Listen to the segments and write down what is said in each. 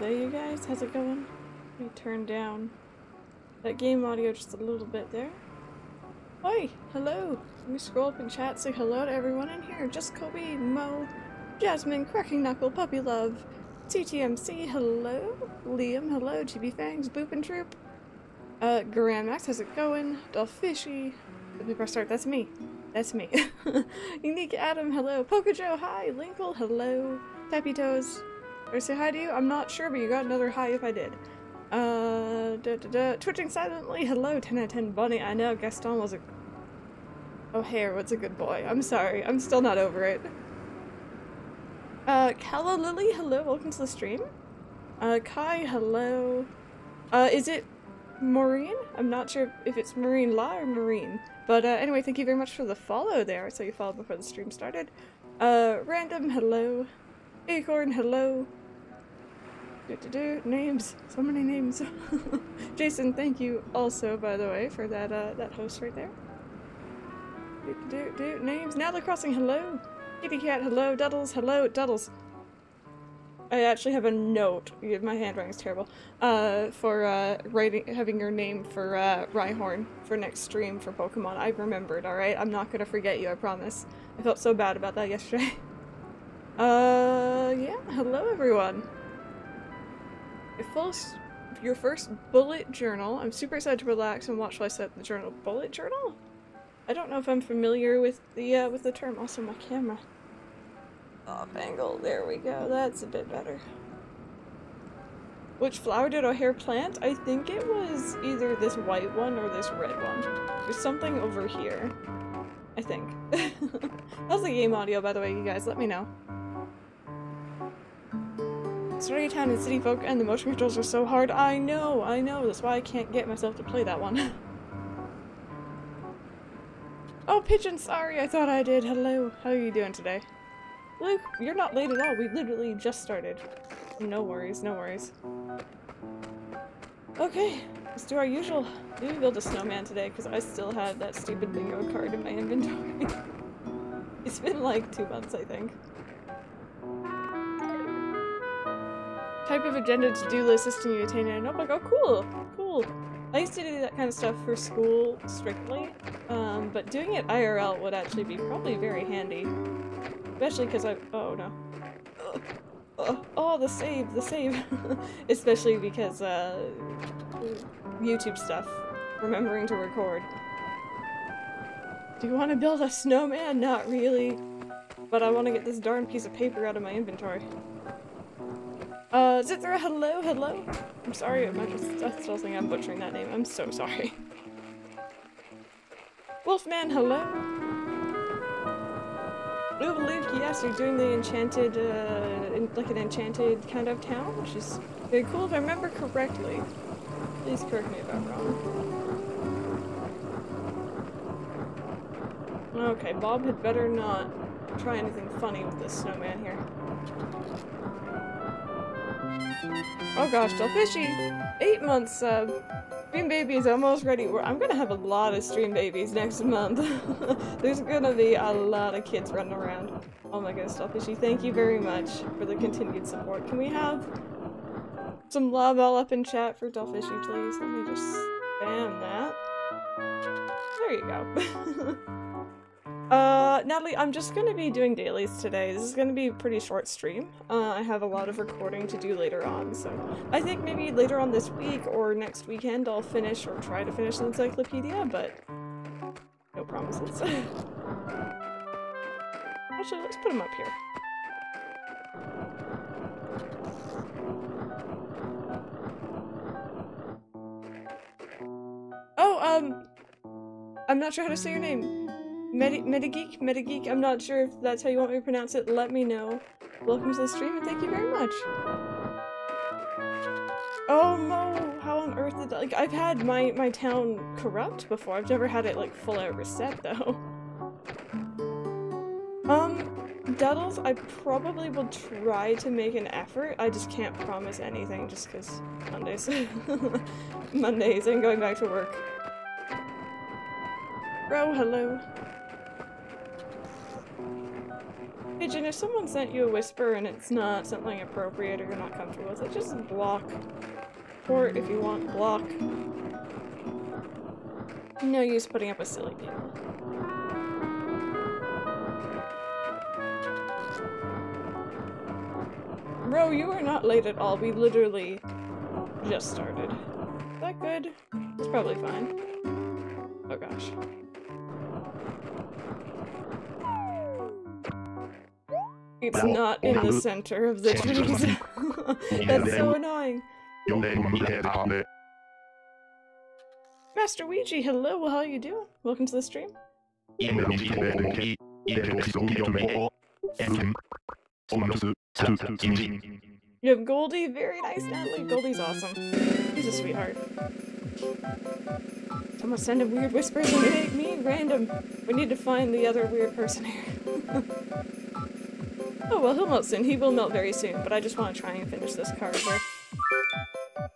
There, you guys. How's it going? Let me turn down that game audio just a little bit there. Hi, hello. Let me scroll up in chat, say hello to everyone in here. Just Kobe, Mo, Jasmine, Cracking Knuckle, Puppy Love, TTMC, hello. Liam, hello. GB Fangs, Boop and Troop. Uh, Grand Max, how's it going? Dolphishy. Let me press start. That's me. That's me. Unique Adam, hello. Pokejo, hi. Linkle, hello. Tappy Toes. Or say hi to you? I'm not sure, but you got another hi if I did. Uh, da, da, da. Twitching silently, hello. 10 out of 10 Bunny. I know Gaston was a O'Hare was a good boy. I'm sorry. I'm still not over it. Uh, Calla Lily, hello. Welcome to the stream. Uh, Kai, hello. Uh, is it Maureen? I'm not sure if it's Marine La or Marine. But uh, anyway, thank you very much for the follow there. So you followed before the stream started. Uh, Random, hello. Acorn, hello. Do, do, do. Names. So many names. Jason, thank you also, by the way, for that uh, that host right there. Do, do, do. Names. Natalie Crossing, hello. Kitty Cat, hello. Duddles, hello. Duddles. I actually have a note. My handwriting's terrible. Uh, for uh, writing, having your name for uh, Rhyhorn for next stream for Pokemon. I've remembered. All right, I'm not gonna forget you. I promise. I felt so bad about that yesterday. Uh, yeah. Hello, everyone. Your first, your first bullet journal. I'm super excited to relax and watch while I set the journal. Bullet journal? I don't know if I'm familiar with the uh, with the term. Also, my camera off angle. There we go. That's a bit better. Which flower did O'Hare plant? I think it was either this white one or this red one. There's something over here. I think. How's the game audio, by the way, you guys? Let me know. Starting Town and City Folk and the motion controls are so hard. I know, I know. That's why I can't get myself to play that one. oh, Pigeon, sorry. I thought I did. Hello. How are you doing today? Luke, you're not late at all. We literally just started. No worries, no worries. Okay, let's do our usual. Maybe build a snowman today because I still have that stupid bingo card in my inventory. it's been like two months, I think. Type of agenda to-do list assisting you attain it. And I'm like, oh cool, cool. I used to do that kind of stuff for school strictly, um, but doing it IRL would actually be probably very handy. Especially because I- oh no. Uh, oh, the save, the save. Especially because, uh, YouTube stuff. Remembering to record. Do you want to build a snowman? Not really. But I want to get this darn piece of paper out of my inventory. Uh, Zithra, hello, hello. I'm sorry, I'm just, I still think I'm butchering that name. I'm so sorry. Wolfman, hello. Luke, yes, you're doing the enchanted, uh, in, like an enchanted kind of town, which is very cool if I remember correctly. Please correct me if I'm wrong. Okay, Bob had better not try anything funny with this snowman here. Oh gosh, Delfishy! Eight months sub. Stream baby is almost ready. I'm gonna have a lot of stream babies next month. There's gonna be a lot of kids running around. Oh my goodness, Delfishy, thank you very much for the continued support. Can we have some love all up in chat for Delfishy, please? Let me just spam that. There you go. Uh, Natalie, I'm just gonna be doing dailies today. This is gonna be a pretty short stream. Uh, I have a lot of recording to do later on, so I think maybe later on this week or next weekend I'll finish or try to finish the encyclopedia, but no promises. Actually, let's put them up here. Oh, um, I'm not sure how to say your name. Medi Metageek? Metageek? I'm not sure if that's how you want me to pronounce it. Let me know. Welcome to the stream and thank you very much. Oh Mo, how on earth did that- like I've had my my town corrupt before. I've never had it like full out reset though. Um, Duddles, I probably will try to make an effort. I just can't promise anything just because Mondays. Mondays and going back to work. Bro, hello. Pigeon, if someone sent you a whisper and it's not something appropriate or you're not comfortable with it, just block. Port if you want, block. No use putting up with silly people. Bro, you are not late at all. We literally just started. Is that good? It's probably fine. Oh gosh. It's not in the center of the trees. That's so annoying. Master Ouija, hello, how are you doing? Welcome to the stream. You have Goldie, very nice, Natalie. Goldie's awesome. He's a sweetheart. Someone send him weird whispers and make me random. We need to find the other weird person here. oh well, he'll melt soon. He will melt very soon, but I just want to try and finish this card here.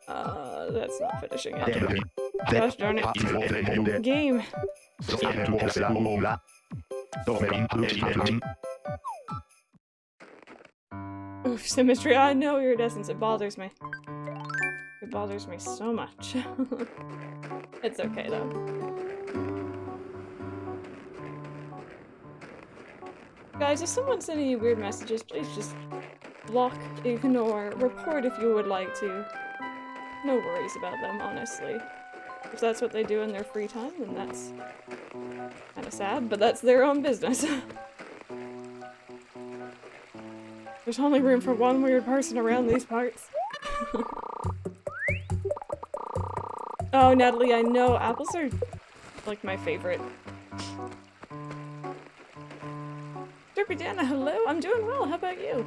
Uh, that's not finishing it. Gosh darn it. Game. Oof, symmetry. I know iridescence. It bothers me. It bothers me so much. it's okay though. Guys, if someone's sending you weird messages, please just block, ignore, report if you would like to. No worries about them, honestly. If that's what they do in their free time, then that's kind of sad, but that's their own business. There's only room for one weird person around these parts. oh, Natalie, I know apples are like my favorite. Derpy Dana, hello, I'm doing well, how about you?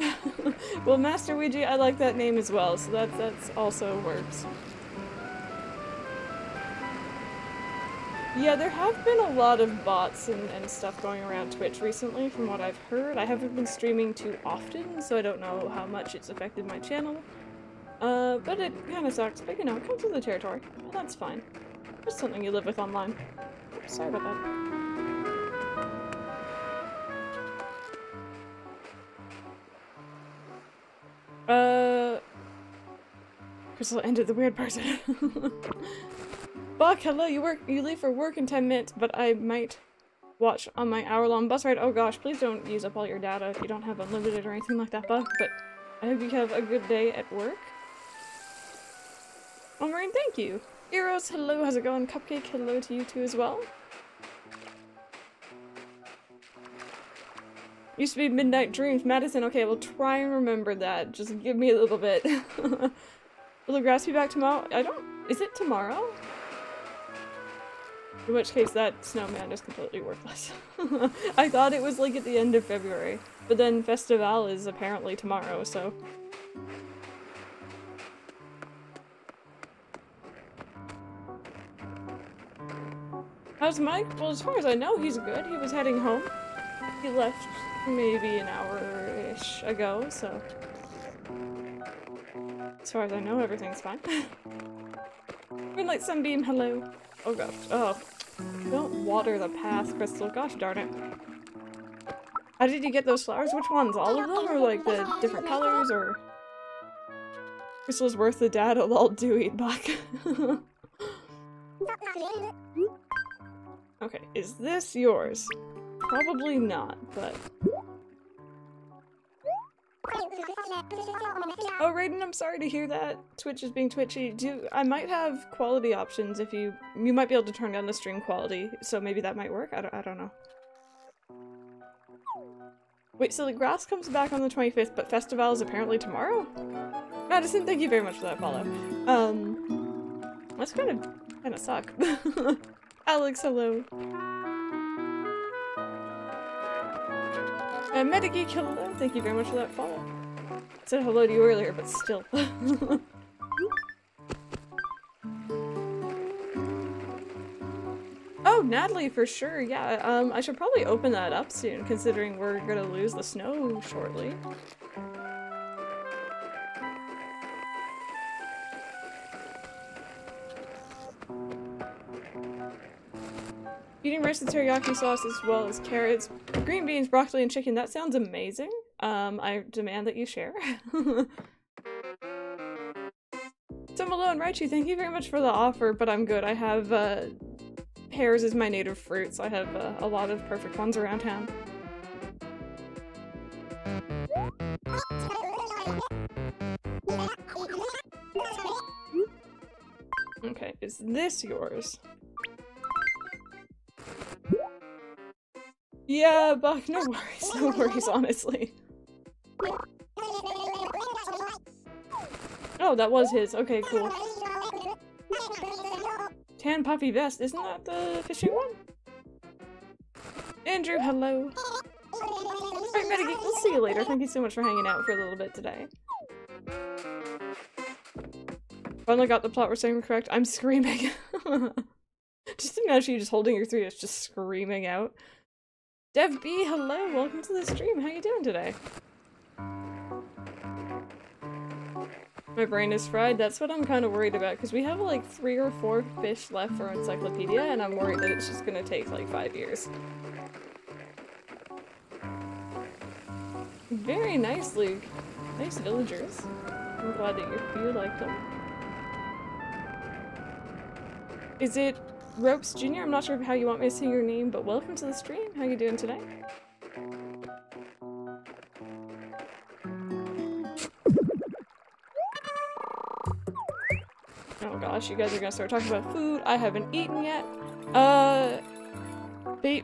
well, Master Ouija, I like that name as well, so that that's also works. Yeah, there have been a lot of bots and, and stuff going around Twitch recently, from what I've heard. I haven't been streaming too often, so I don't know how much it's affected my channel. Uh, but it kind of sucks, but you know, it comes with the territory. That's fine. Just something you live with online. Oops, sorry about that. Uh... Crystal ended the weird person. Buck, hello, you work you leave for work in 10 minutes, but I might watch on my hour-long bus ride. Oh gosh, please don't use up all your data if you don't have unlimited or anything like that, Buck, but I hope you have a good day at work. Oh, thank you. Eros, hello, how's it going? Cupcake, hello to you too as well. Used to be Midnight Dreams. Madison, okay, we'll try and remember that. Just give me a little bit. Will the grass be back tomorrow? I don't- is it tomorrow? In which case that snowman is completely worthless. I thought it was like at the end of February, but then Festival is apparently tomorrow, so... How's Mike? Well, as far as I know, he's good. He was heading home. He left maybe an hour-ish ago, so... As far as I know, everything's fine. Moonlight Sunbeam, hello. Oh gosh. Oh, don't water the path, Crystal. Gosh darn it. How did you get those flowers? Which ones? All of them? Or like the different colors? Or... Crystal's worth the data lol do eat back. Okay, is this yours? Probably not, but... Oh, Raiden, I'm sorry to hear that. Twitch is being twitchy. Do I might have quality options if you you might be able to turn down the stream quality, so maybe that might work. I don't I don't know. Wait, so the grass comes back on the 25th, but festival is apparently tomorrow? Madison, thank you very much for that follow. Um, that's kind of kind of suck. Alex, hello. Uh, Metageek, hello. Thank you very much for that follow. I said hello to you earlier, but still. oh, Natalie, for sure. Yeah, um, I should probably open that up soon, considering we're gonna lose the snow shortly. And teriyaki sauce as well as carrots, green beans, broccoli, and chicken. That sounds amazing. Um, I demand that you share. so Malone Raichu, thank you very much for the offer, but I'm good. I have uh, pears is my native fruit, so I have uh, a lot of perfect ones around town. Okay, is this yours? Yeah, Buck, no worries, no worries, honestly. Oh, that was his. Okay, cool. Tan puffy vest, isn't that the fishing one? Andrew, hello. Alright, Metageek, we'll see you later. Thank you so much for hanging out for a little bit today. Finally got the plot we're saying correct. I'm screaming. just imagine you just holding your 3DS just screaming out. Dev B, hello, welcome to the stream. How are you doing today? My brain is fried. That's what I'm kind of worried about because we have like three or four fish left for Encyclopedia and I'm worried that it's just gonna take like five years. Very nice, Luke. Nice villagers. I'm glad that you, you like them. Is it Ropes Jr.? I'm not sure how you want me to say your name, but welcome to the stream. How you doing today? Oh gosh, you guys are gonna start talking about food. I haven't eaten yet. Uh, ba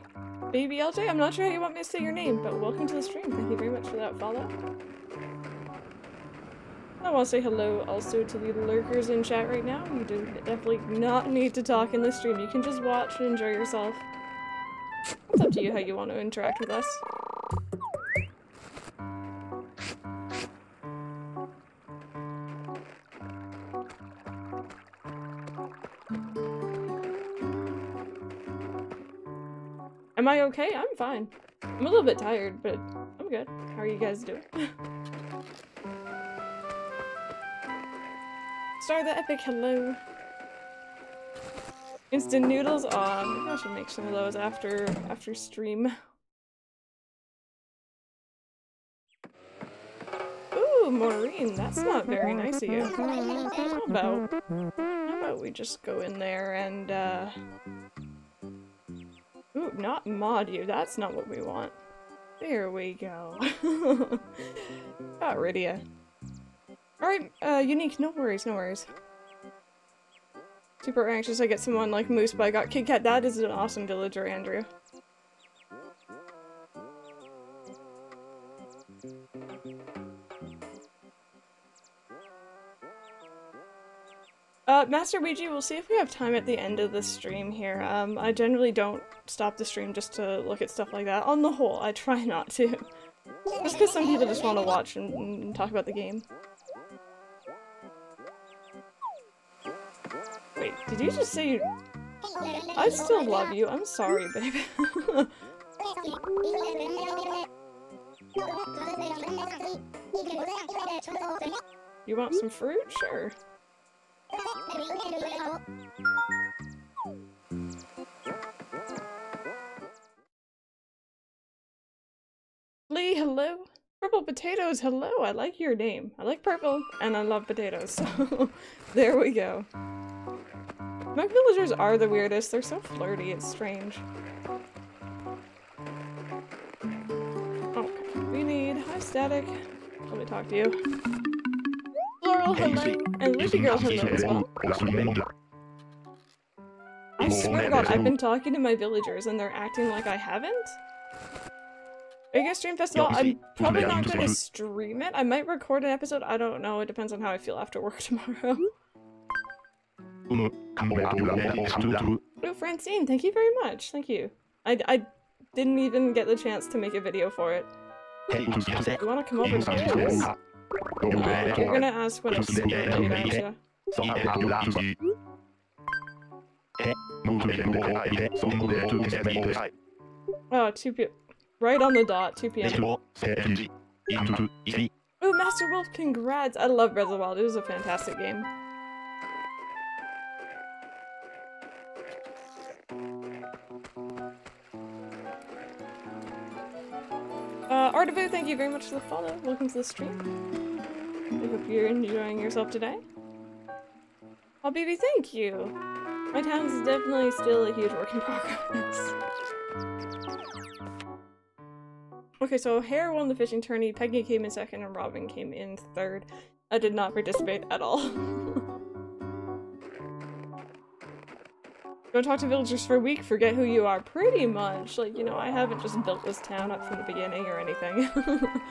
Baby LJ, I'm not sure how you want me to say your name, but welcome to the stream. Thank you very much for that follow. I want to say hello also to the lurkers in chat right now. You do definitely not need to talk in the stream. You can just watch and enjoy yourself. It's up to you how you want to interact with us. Am I okay? I'm fine. I'm a little bit tired, but I'm good. How are you guys doing? Star the Epic, hello. Instant noodles? Aw, maybe I should make some of those after after stream. Ooh, Maureen, that's not very nice of you. How about, how about we just go in there and, uh... Ooh, not mod you, that's not what we want. There we go. Got rid of you. Alright, uh, Unique, no worries, no worries. Super anxious I get someone like Moose, but I got Kid Cat. That is an awesome villager, Andrew. Uh, Master Ouija, we'll see if we have time at the end of the stream here. Um, I generally don't stop the stream just to look at stuff like that. On the whole, I try not to. just because some people just want to watch and, and talk about the game. Did you just say. I still love you. I'm sorry, baby. you want some fruit? Sure. Lee, hello. Purple potatoes, hello. I like your name. I like purple, and I love potatoes, so there we go. My villagers are the weirdest. They're so flirty, it's strange. Okay, we need high static. Let me talk to you. Floral, hello, and Lucy Girl, hello as well. I swear to god, I've been talking to my villagers and they're acting like I haven't? Are you guys stream festival? I'm probably not going to stream it. I might record an episode. I don't know. It depends on how I feel after work tomorrow. Oh, Francine, thank you very much. Thank you. I, I didn't even get the chance to make a video for it. You want to come over? Uh, you're gonna ask when it's late, Oh, 2 p- Right on the dot, 2 p.m. Oh, Master Wolf, congrats! I love Breath of the Wild. It was a fantastic game. Uh, Artabu, thank you very much for the follow. Welcome to the stream. I hope you're enjoying yourself today. Oh, baby, thank you. My town is definitely still a huge work in progress. Okay, so Hare won the fishing tourney, Peggy came in second, and Robin came in third. I did not participate at all. Don't talk to villagers for a week, forget who you are. Pretty much. Like, you know, I haven't just built this town up from the beginning or anything.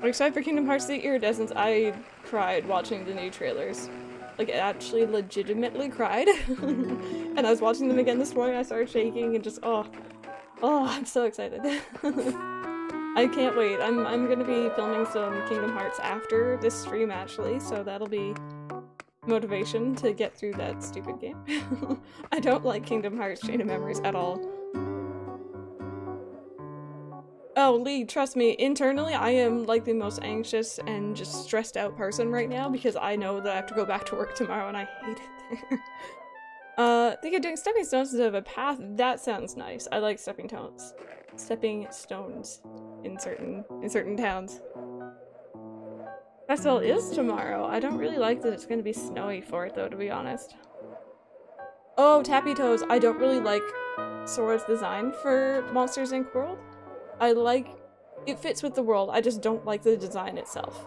I'm excited for Kingdom Hearts The Iridescence. I cried watching the new trailers. Like, actually legitimately cried. and I was watching them again this morning, I started shaking and just, oh. Oh, I'm so excited. I can't wait. I'm, I'm gonna be filming some Kingdom Hearts after this stream, actually, so that'll be motivation to get through that stupid game. I don't like Kingdom Hearts Chain of Memories at all. Oh, Lee, trust me, internally I am like the most anxious and just stressed out person right now because I know that I have to go back to work tomorrow and I hate it there. uh, think of doing stepping stones instead of a path? That sounds nice. I like stepping stones. Stepping stones in certain in certain towns. Festival is tomorrow. I don't really like that it's going to be snowy for it though, to be honest. Oh, Tappy Toes. I don't really like Sora's design for Monsters Inc. World. I like... It fits with the world, I just don't like the design itself.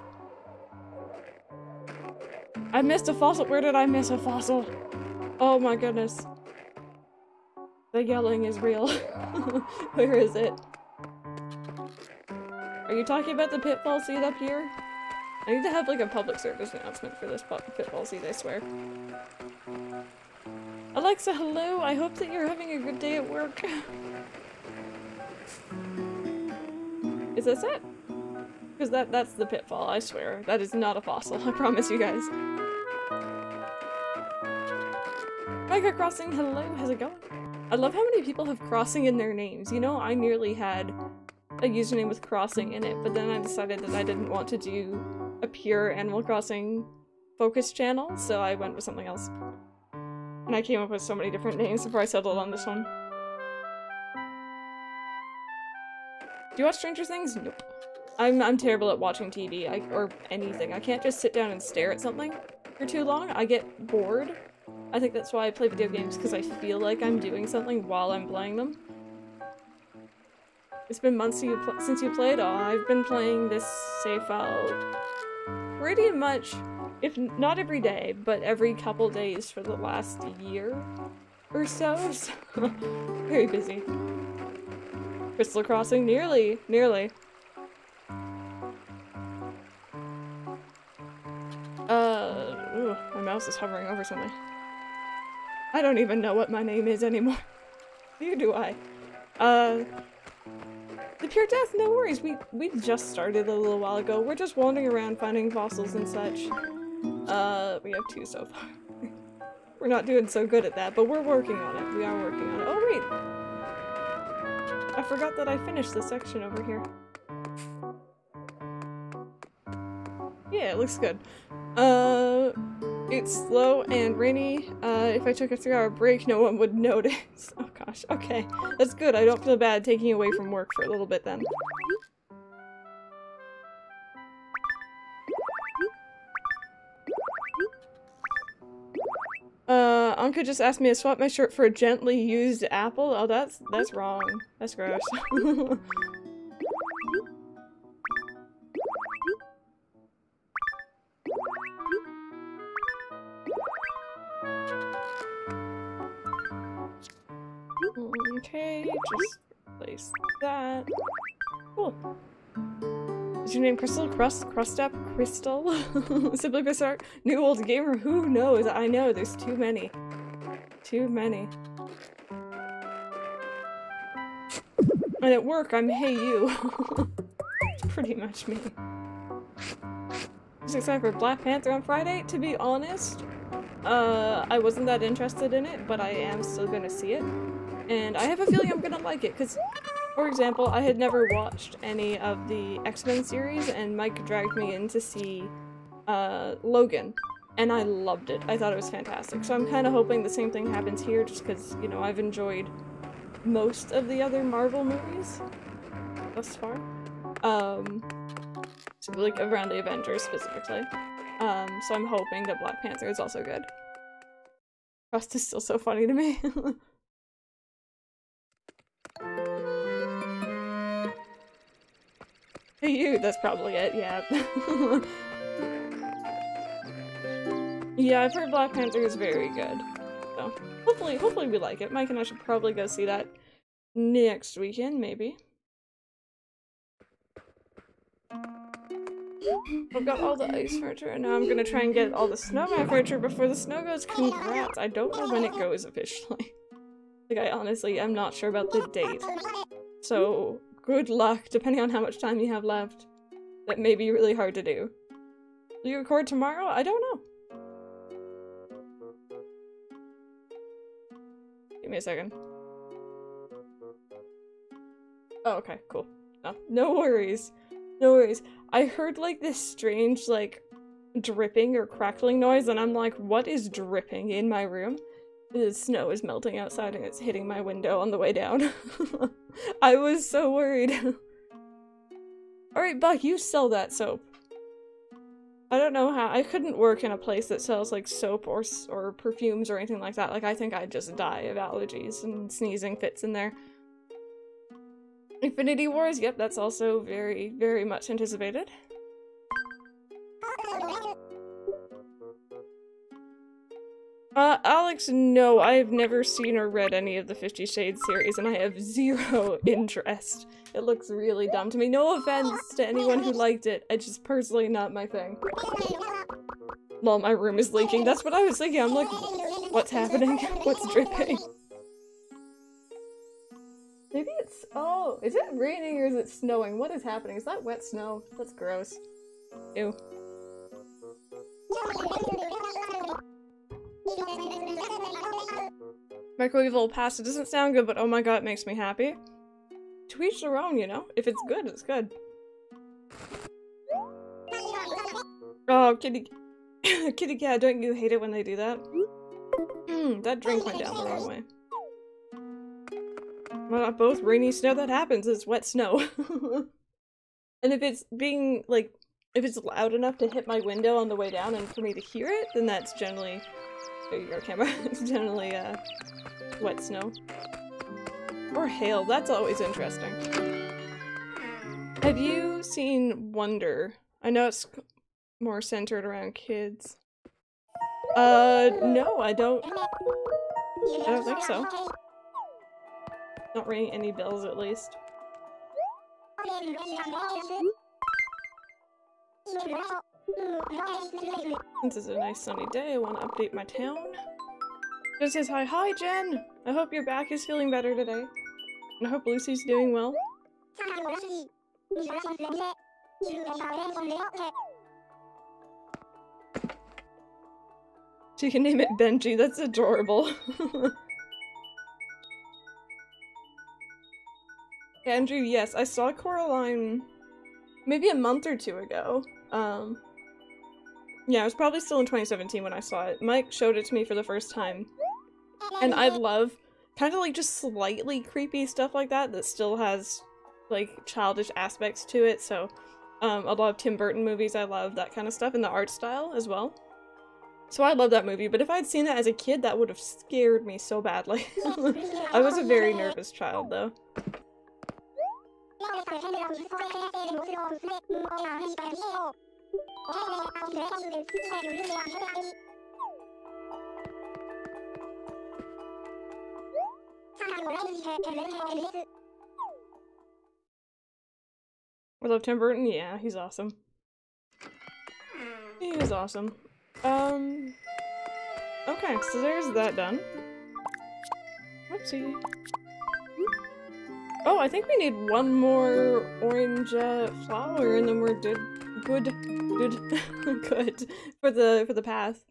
I missed a fossil. Where did I miss a fossil? Oh my goodness. The yelling is real. Where is it? Are you talking about the pitfall seed up here? I need to have like a public service announcement for this pitfall seed, I swear. Alexa, hello! I hope that you're having a good day at work. Is this it? Because that that's the pitfall, I swear. That is not a fossil, I promise you guys. Micro Crossing, hello, how's it going? I love how many people have crossing in their names. You know, I nearly had a username with crossing in it, but then I decided that I didn't want to do a pure Animal Crossing focus channel, so I went with something else. And I came up with so many different names before I settled on this one. Do you watch Stranger Things? Nope. I'm, I'm terrible at watching TV, I, or anything. I can't just sit down and stare at something for too long. I get bored. I think that's why I play video games, because I feel like I'm doing something while I'm playing them. It's been months since you played? Oh, I've been playing this save file pretty much, if not every day, but every couple days for the last year or so. so very busy. Crystal Crossing, nearly, nearly. Uh, ooh, my mouse is hovering over something. I don't even know what my name is anymore. Neither do I. Uh, the Pure Death, no worries. We we just started a little while ago. We're just wandering around finding fossils and such. Uh, we have two so far. we're not doing so good at that, but we're working on it. We are working on it. Oh wait! I forgot that I finished this section over here. Yeah, it looks good. Uh, it's slow and rainy. Uh, if I took a three-hour break, no one would notice. Oh gosh, okay. That's good. I don't feel bad taking away from work for a little bit then. Uh, Ankha just asked me to swap my shirt for a gently used apple. Oh, that's that's wrong. That's gross. Okay, just place that. Cool. Is your name Crystal? Crust? Crust up? Crystal? Simply Bizarre? New old gamer? Who knows? I know, there's too many. Too many. And at work, I'm Hey You. Pretty much me. Just excited for Black Panther on Friday? To be honest, uh, I wasn't that interested in it, but I am still gonna see it. And I have a feeling I'm gonna like it, because, for example, I had never watched any of the X-Men series, and Mike dragged me in to see uh, Logan. and I loved it. I thought it was fantastic. So I'm kind of hoping the same thing happens here, just because, you know, I've enjoyed most of the other Marvel movies thus far. Um, so like around the Avengers specifically. Um, so I'm hoping that Black Panther is also good. Rust is still so funny to me. you, that's probably it, yeah. yeah, I've heard Black Panther is very good. So hopefully hopefully we like it. Mike and I should probably go see that next weekend, maybe. I've got all the ice furniture, and now I'm gonna try and get all the snowman furniture before the snow goes. Congrats! I don't know when it goes officially. like, I honestly am not sure about the date. So, good luck, depending on how much time you have left. That may be really hard to do. Will you record tomorrow? I don't know. Give me a second. Oh, okay, cool. No, no worries. No worries. I heard like this strange like dripping or crackling noise and I'm like, what is dripping in my room? The snow is melting outside and it's hitting my window on the way down. I was so worried. Alright, Buck, you sell that soap. I don't know how- I couldn't work in a place that sells like soap or, or perfumes or anything like that. Like, I think I'd just die of allergies and sneezing fits in there. Infinity Wars, yep, that's also very, very much anticipated. Uh, Alex, no, I have never seen or read any of the Fifty Shades series, and I have zero interest. It looks really dumb to me. No offense to anyone who liked it, it's just personally not my thing. Well, my room is leaking. That's what I was thinking. I'm like, what's happening? What's dripping? Maybe it's- oh, is it raining or is it snowing? What is happening? Is that wet snow? That's gross. Ew. Microwavable pasta doesn't sound good, but oh my god, it makes me happy. To each their own, you know? If it's good, it's good. Oh, kitty- kitty cat, don't you hate it when they do that? Hmm, that drink went down the wrong way. Well, not both rainy snow that happens, it's wet snow. and if it's being, like, if it's loud enough to hit my window on the way down and for me to hear it, then that's generally- there you go, camera. it's generally, uh, wet snow. Or hail, that's always interesting. Have you seen Wonder? I know it's more centered around kids. Uh, no, I don't- I don't think so. Not ringing any bells, at least. This is a nice sunny day. I want to update my town. Jen says hi. Hi, Jen! I hope your back is feeling better today. And I hope Lucy's doing well. She can name it Benji. That's adorable. Andrew, yes, I saw Coraline maybe a month or two ago. Um, yeah, it was probably still in 2017 when I saw it. Mike showed it to me for the first time. And I love kind of like just slightly creepy stuff like that that still has like childish aspects to it. So um, a lot of Tim Burton movies, I love that kind of stuff and the art style as well. So I love that movie, but if I'd seen that as a kid, that would have scared me so badly. I was a very nervous child though. I love Tim Burton, yeah, he's awesome. He is awesome. Um, okay, so there's that done. Whoopsie. Oh, I think we need one more orange uh, flower and then we're good, good, good, good for the for the path.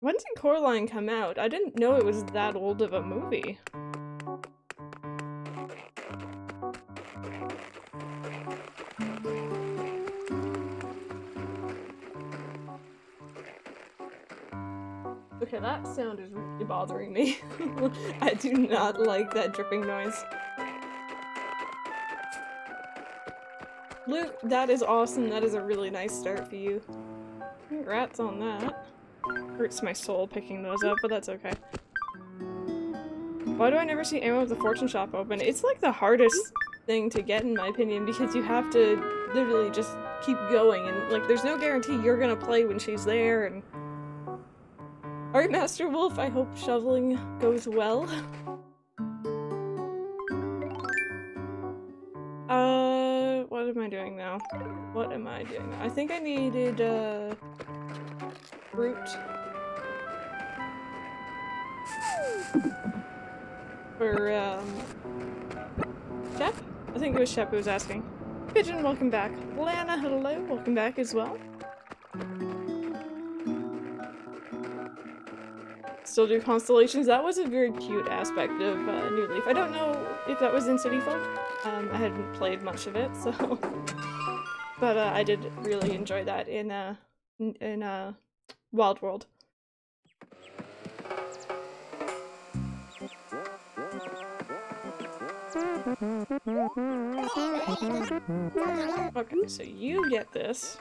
When did Coraline come out? I didn't know it was that old of a movie. Okay, that sound is really bothering me. I do not like that dripping noise. Luke, that is awesome. That is a really nice start for you. Congrats on that. Hurts my soul picking those up, but that's okay. Why do I never see anyone with the fortune shop open? It's like the hardest thing to get in my opinion because you have to literally just keep going and like there's no guarantee you're gonna play when she's there and Alright, Master Wolf, I hope shoveling goes well. doing now? What am I doing? I think I needed, uh, fruit. For, um, Shep? I think it was Shep who was asking. Pigeon, welcome back. Lana, hello, welcome back as well. Still do constellations. That was a very cute aspect of uh, New Leaf. I don't know if that was in City Folk. Um, I hadn't played much of it, so... but uh, I did really enjoy that in, uh, in uh, Wild World. Okay, so you get this.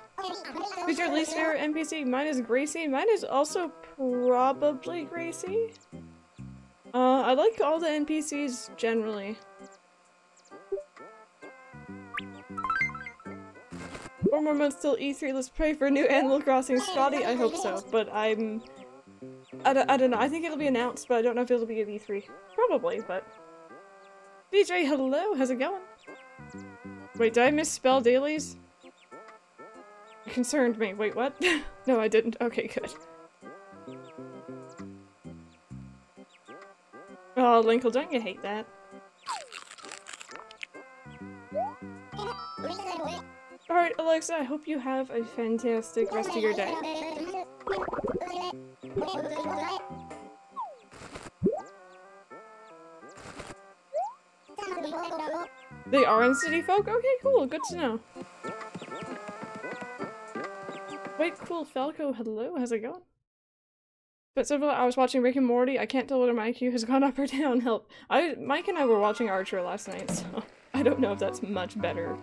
Who's your least favorite NPC? Mine is Gracie. Mine is also probably Gracie. Uh, I like all the NPCs generally. Four more months till E3. Let's pray for a new Animal Crossing. Scotty, I hope so. But I'm... I don't, I don't know. I think it'll be announced, but I don't know if it'll be at E3. Probably, but... DJ, hello! How's it going? Wait, did I misspell dailies? It concerned me. Wait, what? no, I didn't. Okay, good. Oh, Linkle, don't you hate that? Alright, Alexa, I hope you have a fantastic rest of your day. They are in City Folk? Okay, cool. Good to know. Wait, cool. Falco, hello. How's it going? But so I was watching Rick and Morty. I can't tell whether my IQ has gone up or down. Help. I Mike and I were watching Archer last night, so I don't know if that's much better.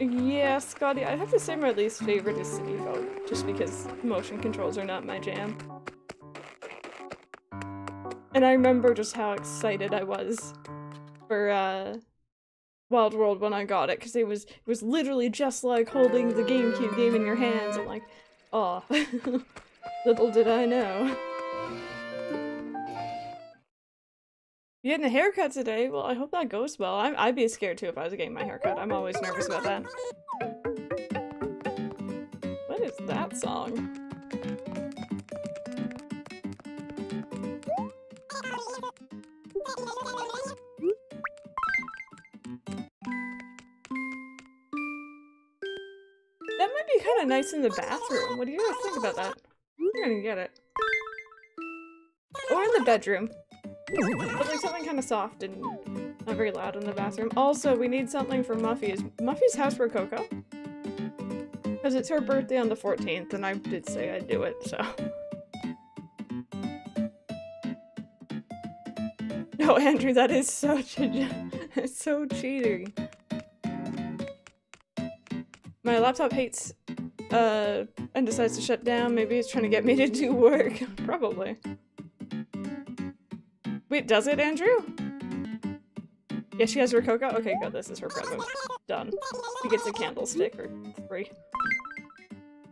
Yeah, Scotty, i have to say my least favorite is City Folk, just because motion controls are not my jam. And I remember just how excited I was for uh, Wild World when I got it, because it was it was literally just like holding the GameCube game in your hands. I'm like, oh, little did I know. You getting a haircut today? Well, I hope that goes well. I I'd be scared too if I was getting my haircut. I'm always nervous about that. What is that song? That might be kind of nice in the bathroom. What do you guys think about that? I'm gonna get it. Or in the bedroom. But like something kind of soft and not very loud in the bathroom. Also, we need something for Muffy. Is Muffy's house for Coco? Because it's her birthday on the 14th, and I did say I'd do it, so... No, Andrew, that is such a... it's so cheating. My laptop hates, uh, and decides to shut down. Maybe it's trying to get me to do work. Probably. Wait, does it, Andrew? Yeah, she has her cocoa? Okay, good. This is her present. Done. She gets a candlestick or three.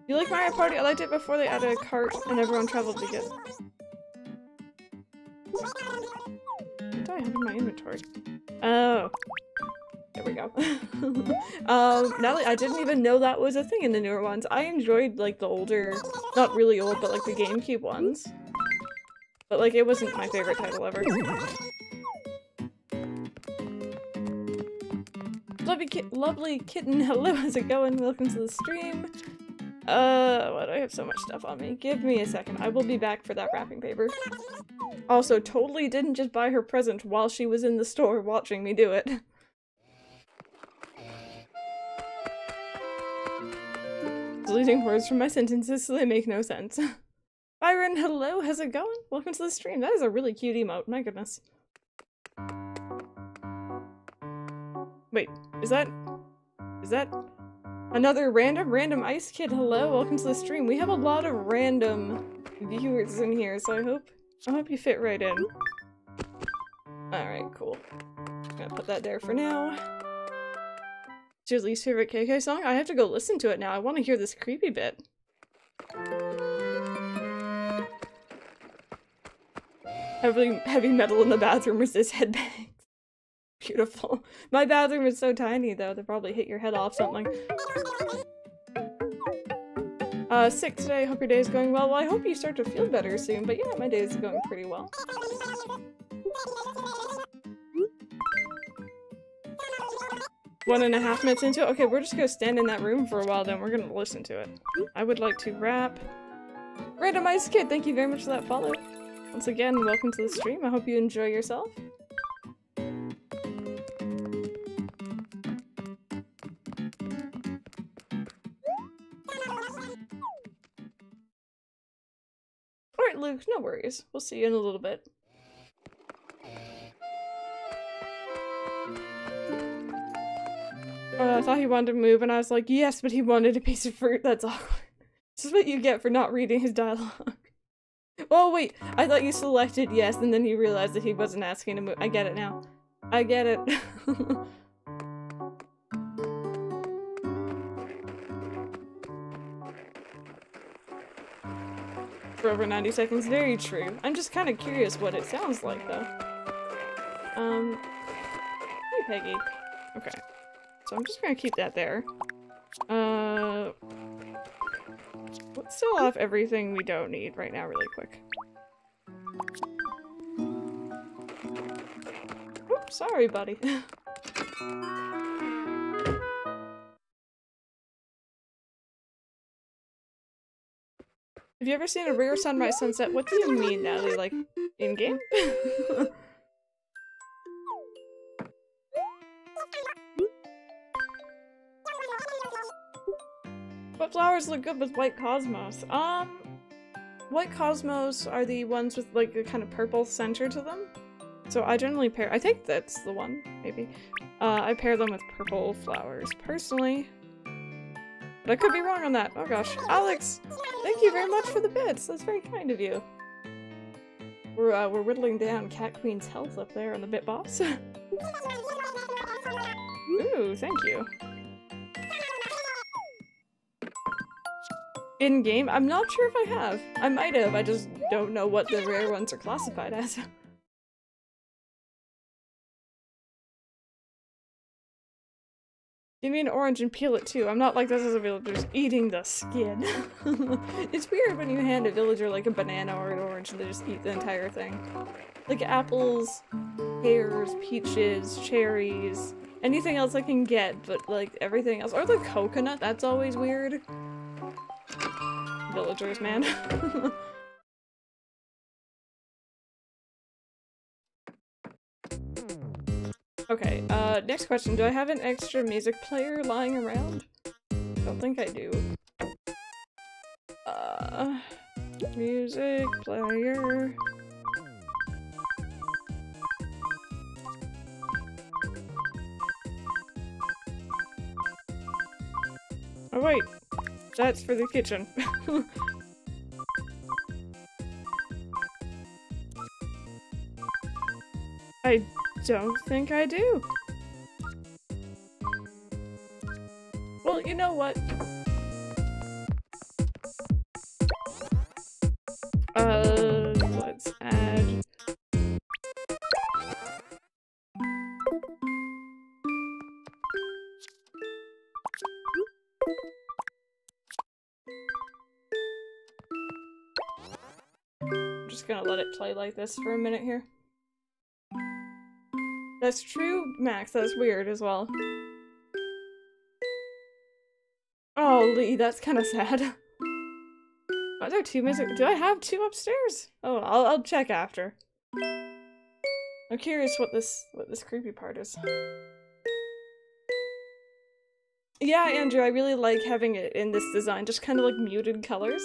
You like Mario Party? I liked it before they added a cart and everyone traveled together. What do I have in my inventory? Oh. There we go. um, now I didn't even know that was a thing in the newer ones. I enjoyed like the older, not really old, but like the GameCube ones. But like it wasn't my favorite title ever. Lovely, ki lovely kitten, hello, how's it going? Welcome to the stream. Uh, why do I have so much stuff on me? Give me a second. I will be back for that wrapping paper. Also, totally didn't just buy her present while she was in the store watching me do it. deleting words from my sentences so they make no sense. Byron, hello, how's it going? Welcome to the stream. That is a really cute emote, my goodness. Wait, is that... Is that... Another random, random ice kid, hello, welcome to the stream. We have a lot of random viewers in here, so I hope I hope you fit right in. Alright, cool. Just gonna put that there for now. It's your least favorite KK song? I have to go listen to it now. I want to hear this creepy bit. Heavy, heavy metal in the bathroom resists headbangs. Beautiful. My bathroom is so tiny though, they probably hit your head off something. Uh, sick today. Hope your day is going well. Well, I hope you start to feel better soon, but yeah, my day is going pretty well. One and a half minutes into it? Okay, we're just gonna stand in that room for a while then. We're gonna listen to it. I would like to rap. Random Ice Kid, thank you very much for that follow. Once again, welcome to the stream. I hope you enjoy yourself. Alright, Luke, no worries. We'll see you in a little bit. Uh, I thought he wanted to move, and I was like, yes, but he wanted a piece of fruit. That's awkward. This is what you get for not reading his dialogue. Oh, wait. I thought you selected yes, and then you realized that he wasn't asking to move. I get it now. I get it. for over 90 seconds. Very true. I'm just kind of curious what it sounds like, though. Um, hey, Peggy. Okay. So I'm just gonna keep that there. Uh, let's sell off everything we don't need right now really quick. Oops, sorry, buddy. Have you ever seen a rare sunrise sunset? What do you mean, Natalie? Like, in-game? what flowers look good with white cosmos? Um, white cosmos are the ones with like a kind of purple center to them. So I generally pair- I think that's the one, maybe. Uh, I pair them with purple flowers, personally. But I could be wrong on that. Oh gosh. Alex, thank you very much for the bits. That's very kind of you. We're, uh, we're whittling down Cat Queen's health up there on the bit boss. Ooh, thank you. In-game? I'm not sure if I have. I might have, I just don't know what the rare ones are classified as. Give me an orange and peel it too. I'm not like this as a villager, just eating the skin. it's weird when you hand a villager like a banana or an orange and they just eat the entire thing. Like apples, pears, peaches, cherries, anything else I can get, but like everything else. Or the coconut, that's always weird. Villagers, man. Okay, uh, next question. Do I have an extra music player lying around? Don't think I do. Uh, music player. Oh wait, that's for the kitchen. I don't think I do. Well, you know what? Play like this for a minute here. That's true, Max. That's weird as well. Oh, Lee, that's kind of sad. Are there two music- do I have two upstairs? Oh, I'll, I'll check after. I'm curious what this- what this creepy part is. Yeah, Andrew, I really like having it in this design, just kind of like muted colors.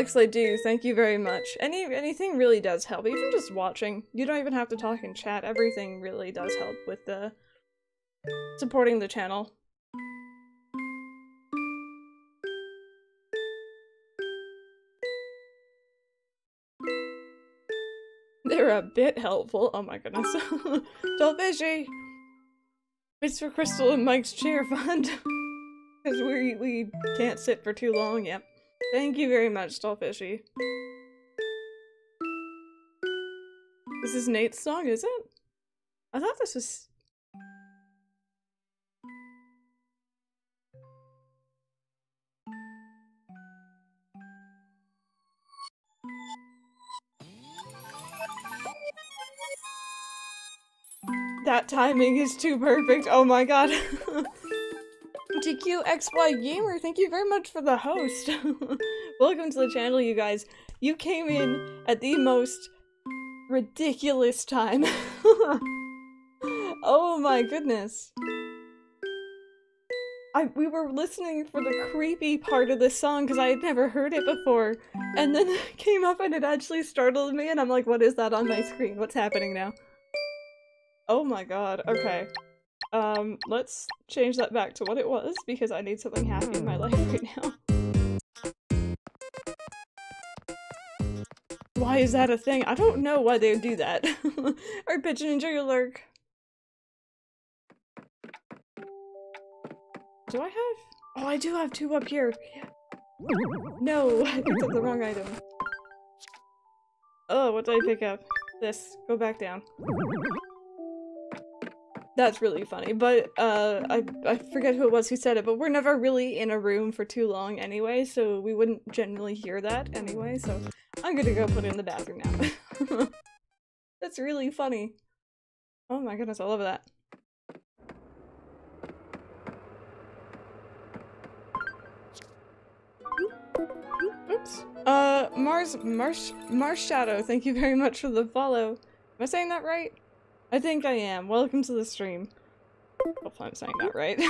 Alex, I do. Thank you very much. Any anything really does help. Even just watching. You don't even have to talk in chat. Everything really does help with the supporting the channel. They're a bit helpful. Oh my goodness. Dolphishy! It's for Crystal and Mike's chair fund. Because we, we can't sit for too long, yep. Thank you very much, Dollfishy. This is Nate's song, is it? I thought this was... That timing is too perfect. Oh my god. GQXY Gamer, thank you very much for the host. Welcome to the channel, you guys. You came in at the most ridiculous time. oh my goodness. I we were listening for the creepy part of this song because I had never heard it before. And then it came up and it actually startled me and I'm like, what is that on my screen? What's happening now? Oh my god, okay. Um, let's change that back to what it was, because I need something happy in my life right now. Why is that a thing? I don't know why they would do that. Our pigeon, enjoy your lurk. Do I have? Oh, I do have two up here. No, I picked up the wrong item. Oh, what did I pick up? This. Go back down. That's really funny, but uh, I, I forget who it was who said it, but we're never really in a room for too long anyway, so we wouldn't generally hear that anyway, so I'm gonna go put it in the bathroom now. That's really funny. Oh my goodness, I love that. Oops. Uh, Mars, Mars, Mars Shadow, thank you very much for the follow. Am I saying that right? I think I am. Welcome to the stream. Hopefully I'm saying that right.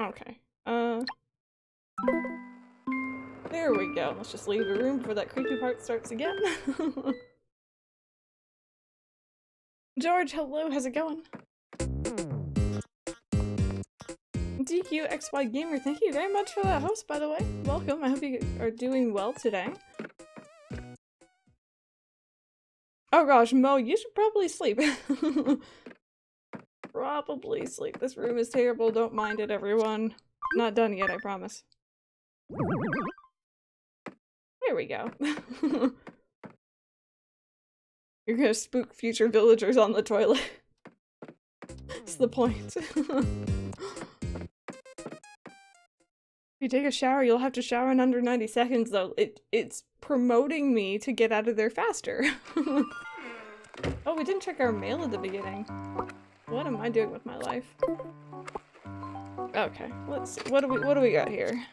okay. Uh... There we go. Let's just leave the room before that creepy part starts again. George, hello, how's it going? DQXY Gamer, thank you very much for that host, by the way. Welcome, I hope you are doing well today. Oh gosh, Mo, you should probably sleep. probably sleep. This room is terrible. Don't mind it, everyone. Not done yet, I promise. There we go. You're gonna spook future villagers on the toilet. That's the point. You take a shower, you'll have to shower in under 90 seconds, though. It It's promoting me to get out of there faster. oh, we didn't check our mail at the beginning. What am I doing with my life? Okay, let's see. What do we what do we got here?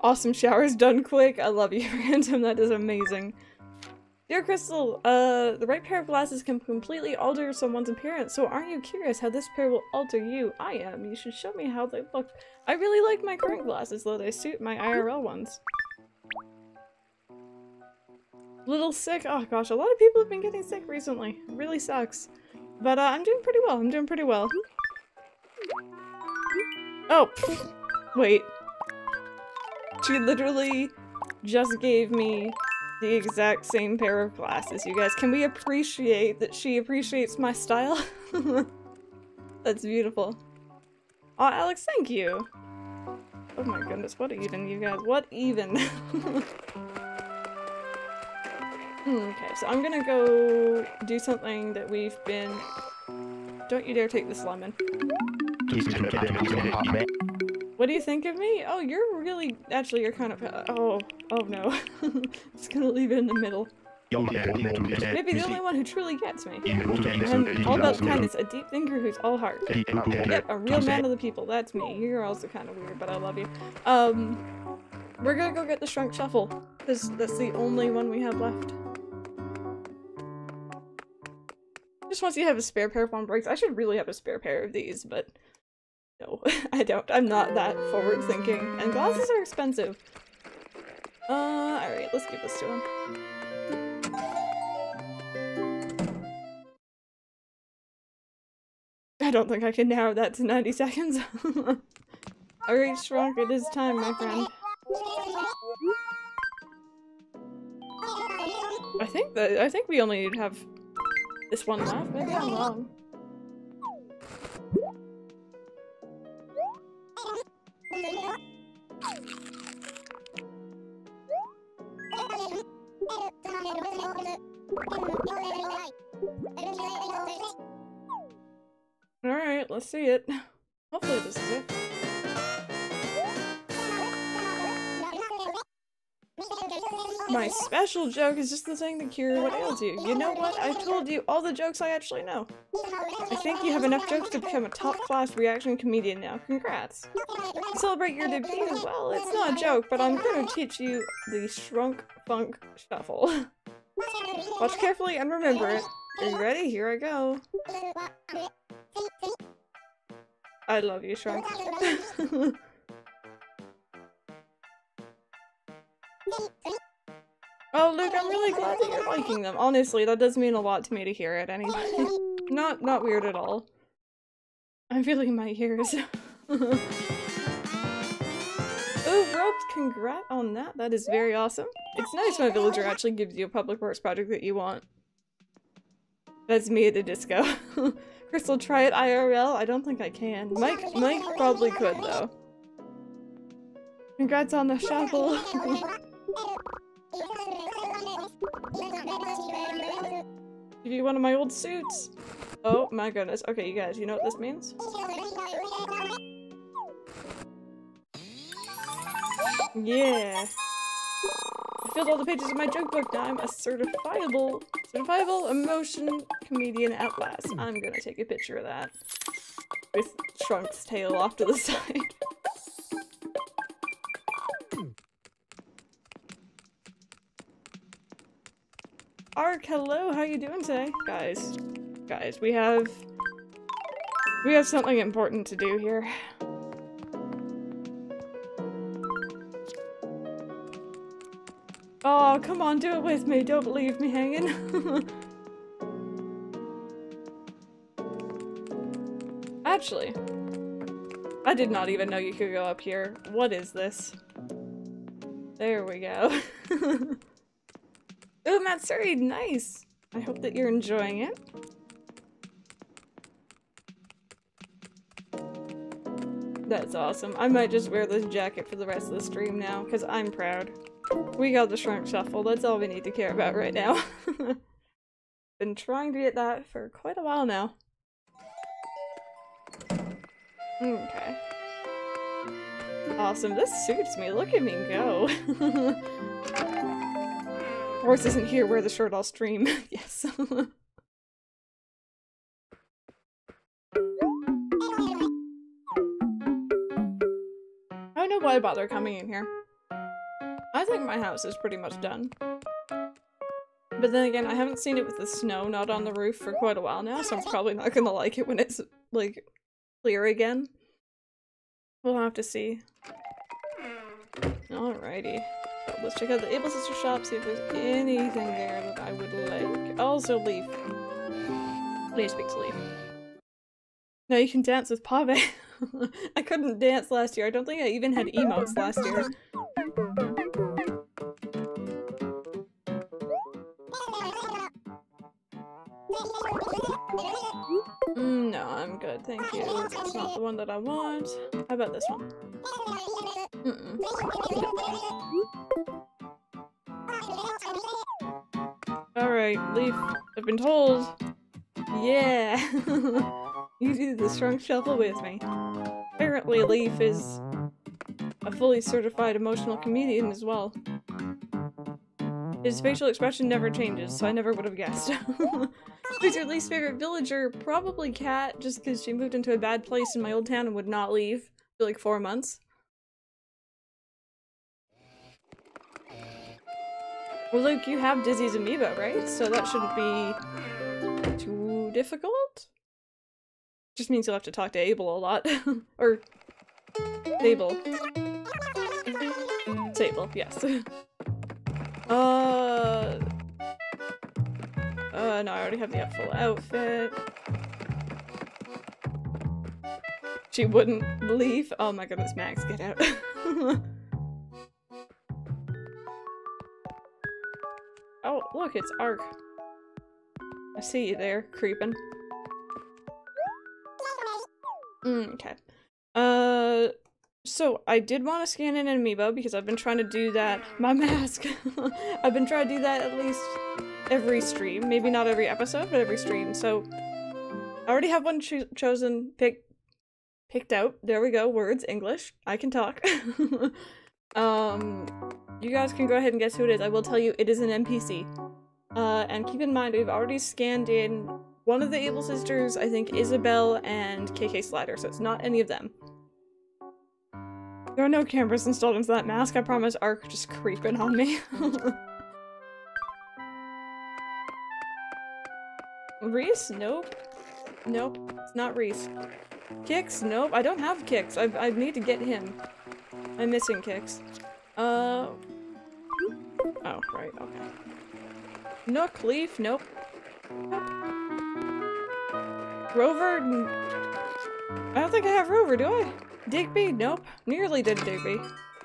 Awesome showers done quick. I love you, Random. That is amazing. Dear Crystal, uh, the right pair of glasses can completely alter someone's appearance, so aren't you curious how this pair will alter you? I am. You should show me how they look. I really like my current glasses, though they suit my IRL ones. Little sick. Oh gosh, a lot of people have been getting sick recently. It really sucks. But uh, I'm doing pretty well. I'm doing pretty well. Oh, wait. She literally just gave me the exact same pair of glasses, you guys. Can we appreciate that she appreciates my style? That's beautiful. Oh, Alex, thank you. Oh my goodness, what even, you guys? What even? okay, so I'm gonna go do something that we've been... Don't you dare take this lemon. What do you think of me? Oh, you're really, actually, you're kind of, oh, oh no. Just gonna leave it in the middle. Maybe the only one who truly gets me. I'm all about kindness, a deep thinker who's all heart. Yep, a real man of the people, that's me. You're also kind of weird, but I love you. Um, we're gonna go get the Shrunk Shuffle, because that's the only one we have left. Just once you have a spare pair of one breaks, I should really have a spare pair of these, but no, I don't. I'm not that forward thinking, and glasses are expensive. Uh, alright, let's give this to him. I don't think I can narrow that to 90 seconds. Alright, Shrunk, it is time, my friend. I think that I think we only need to have this one left. Maybe I'm wrong. Alright, let's see it. Hopefully this is it. My special joke is just the thing that cure what ails you. You know what? I told you all the jokes I actually know. I think you have enough jokes to become a top-class reaction comedian now. Congrats. Celebrate your debut, as well, it's not a joke, but I'm gonna teach you the Shrunk Funk Shuffle. Watch carefully and remember it. Are you ready? Here I go. I love you, Shrunk. oh, Luke, I'm really glad that you're liking them. Honestly, that does mean a lot to me to hear it anyway. not not weird at all. I'm feeling my ears. oh, roped, congrats on that. That is very awesome. It's nice when a villager actually gives you a public works project that you want. That's me at the disco. Crystal, try it IRL? I don't think I can. Mike, Mike probably could though. Congrats on the shuffle. Give you one of my old suits. Oh my goodness. Okay, you guys, you know what this means? Yeah. I filled all the pages of my joke book. Now I'm a certifiable, certifiable emotion comedian at last. I'm gonna take a picture of that. With Shrunk's tail off to the side. Ark, hello, how you doing today? Guys, guys, we have... We have something important to do here. Oh, come on, do it with me. Don't leave me hanging. Actually, I did not even know you could go up here. What is this? There we go. oh, Matsuri, nice! I hope that you're enjoying it. That's awesome. I might just wear this jacket for the rest of the stream now, because I'm proud. We got the Shrunk Shuffle, that's all we need to care about right now. Been trying to get that for quite a while now. Okay. Awesome, this suits me, look at me go. Horse isn't here, wear the shirt, I'll stream. yes. I don't know why I bother coming in here. I think my house is pretty much done. But then again, I haven't seen it with the snow not on the roof for quite a while now, so I'm probably not gonna like it when it's, like, clear again. We'll have to see. Alrighty. Let's check out the Able Sister shop, see if there's anything there that I would like. Also, Leif. Please speak to Leif. No, you can dance with Pave. I couldn't dance last year. I don't think I even had emotes last year. Mm, no, I'm good, thank you. That's not the one that I want. How about this one? Mm -mm. Alright, Leif, I've been told. Yeah! you do the Shrunk Shuffle with me. Apparently Leif is a fully certified emotional comedian as well. His facial expression never changes, so I never would have guessed. Who's your least favorite villager? Probably Cat, just because she moved into a bad place in my old town and would not leave for like four months. Well, Luke, you have Dizzy's amiibo, right? So that shouldn't be too difficult? Just means you'll have to talk to Abel a lot. or... Abel. Sable, yes. uh... Uh, no, I already have the full outfit. She wouldn't leave. Oh my goodness, Max, get out. look, it's Ark. I see you there, creeping. Mm, okay. Uh, so I did want to scan in an amiibo because I've been trying to do that. My mask! I've been trying to do that at least every stream. Maybe not every episode, but every stream. So I already have one cho chosen, pick, picked out. There we go. Words, English. I can talk. um, you guys can go ahead and guess who it is. I will tell you it is an NPC. Uh, and keep in mind, we've already scanned in one of the Able sisters, I think Isabelle and KK Slider, so it's not any of them. There are no cameras installed into that mask, I promise Ark just creeping on me. Reese? Nope. Nope, it's not Reese. Kicks? Nope, I don't have Kicks. I, I need to get him. I'm missing Kicks. Uh... Oh, right, okay. Nook, Leif? Nope. Nope. Rover? I don't think I have Rover, do I? Digby? Nope. Nearly did Digby.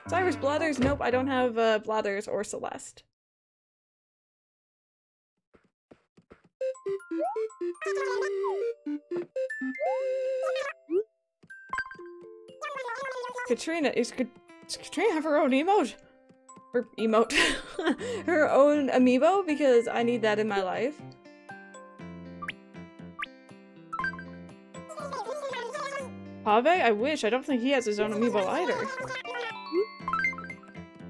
Cyrus Blathers? Nope, I don't have uh, Blathers or Celeste. Katrina, is, does Katrina have her own emote? Or emote. her own amiibo? Because I need that in my life. Pave? I wish. I don't think he has his own amiibo either.